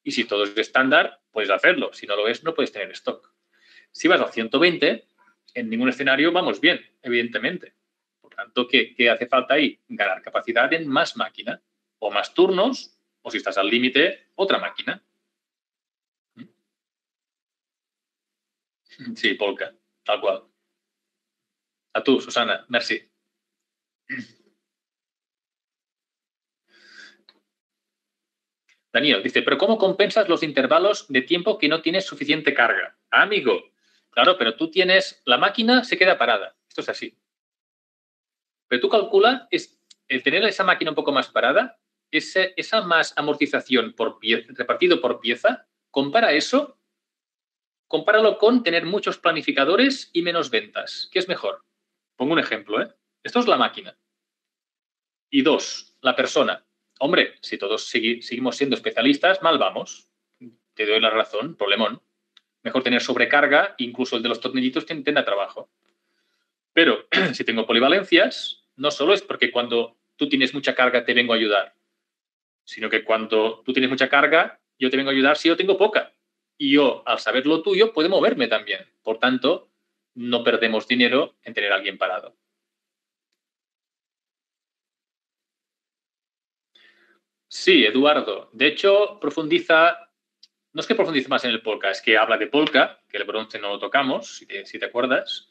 Y si todo es estándar, puedes hacerlo. Si no lo es, no puedes tener stock. Si vas a 120, en ningún escenario vamos bien, evidentemente. Por tanto, ¿qué, ¿qué, hace falta ahí? Ganar capacidad en más máquina, o más turnos, o si estás al límite, otra máquina. Sí, Polka, tal cual. A tú, Susana, merci. Daniel dice, pero ¿cómo compensas los intervalos de tiempo que no tienes suficiente carga? amigo, claro, pero tú tienes, la máquina se queda parada. Esto es así. Pero tú calcula, es, el tener esa máquina un poco más parada, esa más amortización por repartido por pieza, compara eso, compáralo con tener muchos planificadores y menos ventas. ¿Qué es mejor? Pongo un ejemplo. ¿eh? Esto es la máquina. Y dos, la persona. Hombre, si todos seguimos siendo especialistas, mal vamos. Te doy la razón, problemón. Mejor tener sobrecarga, incluso el de los tornillitos tendrá trabajo. Pero si tengo polivalencias, no solo es porque cuando tú tienes mucha carga te vengo a ayudar, sino que cuando tú tienes mucha carga, yo te vengo a ayudar si yo tengo poca. Y yo, al saber lo tuyo, puedo moverme también. Por tanto, no perdemos dinero en tener a alguien parado. Sí, Eduardo. De hecho, profundiza, no es que profundice más en el polka, es que habla de polka, que el bronce no lo tocamos, si te, acuerdas,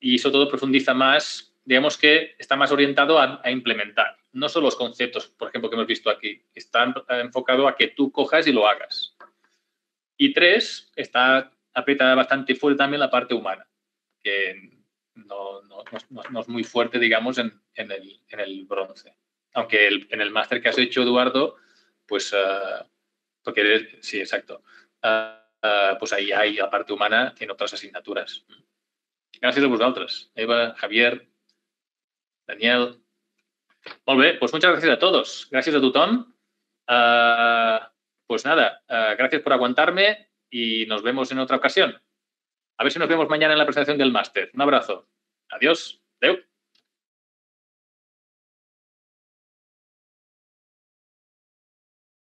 y sobre todo profundiza más digamos que está más orientado a, implementar. No son los conceptos, por ejemplo, que hemos visto aquí. Está enfocado a que tú cojas y lo hagas. Y tres, está aprietada bastante fuerte también la parte humana, que no, es muy fuerte, digamos, en, el, bronce. Aunque en el máster que has hecho, Eduardo, pues, uh, porque sí, exacto, uh, pues ahí hay la parte humana en otras asignaturas. Gràcies a vosaltres, Eva, Javier, Daniel. Molt bé, muchas gracias a todos. Gracias a tothom. Uh, pues nada, uh, gracias por aguantarme y nos vemos en otra ocasión. A ver si nos vemos mañana en la presentación del máster. Un abrazo. Adiós. Deu.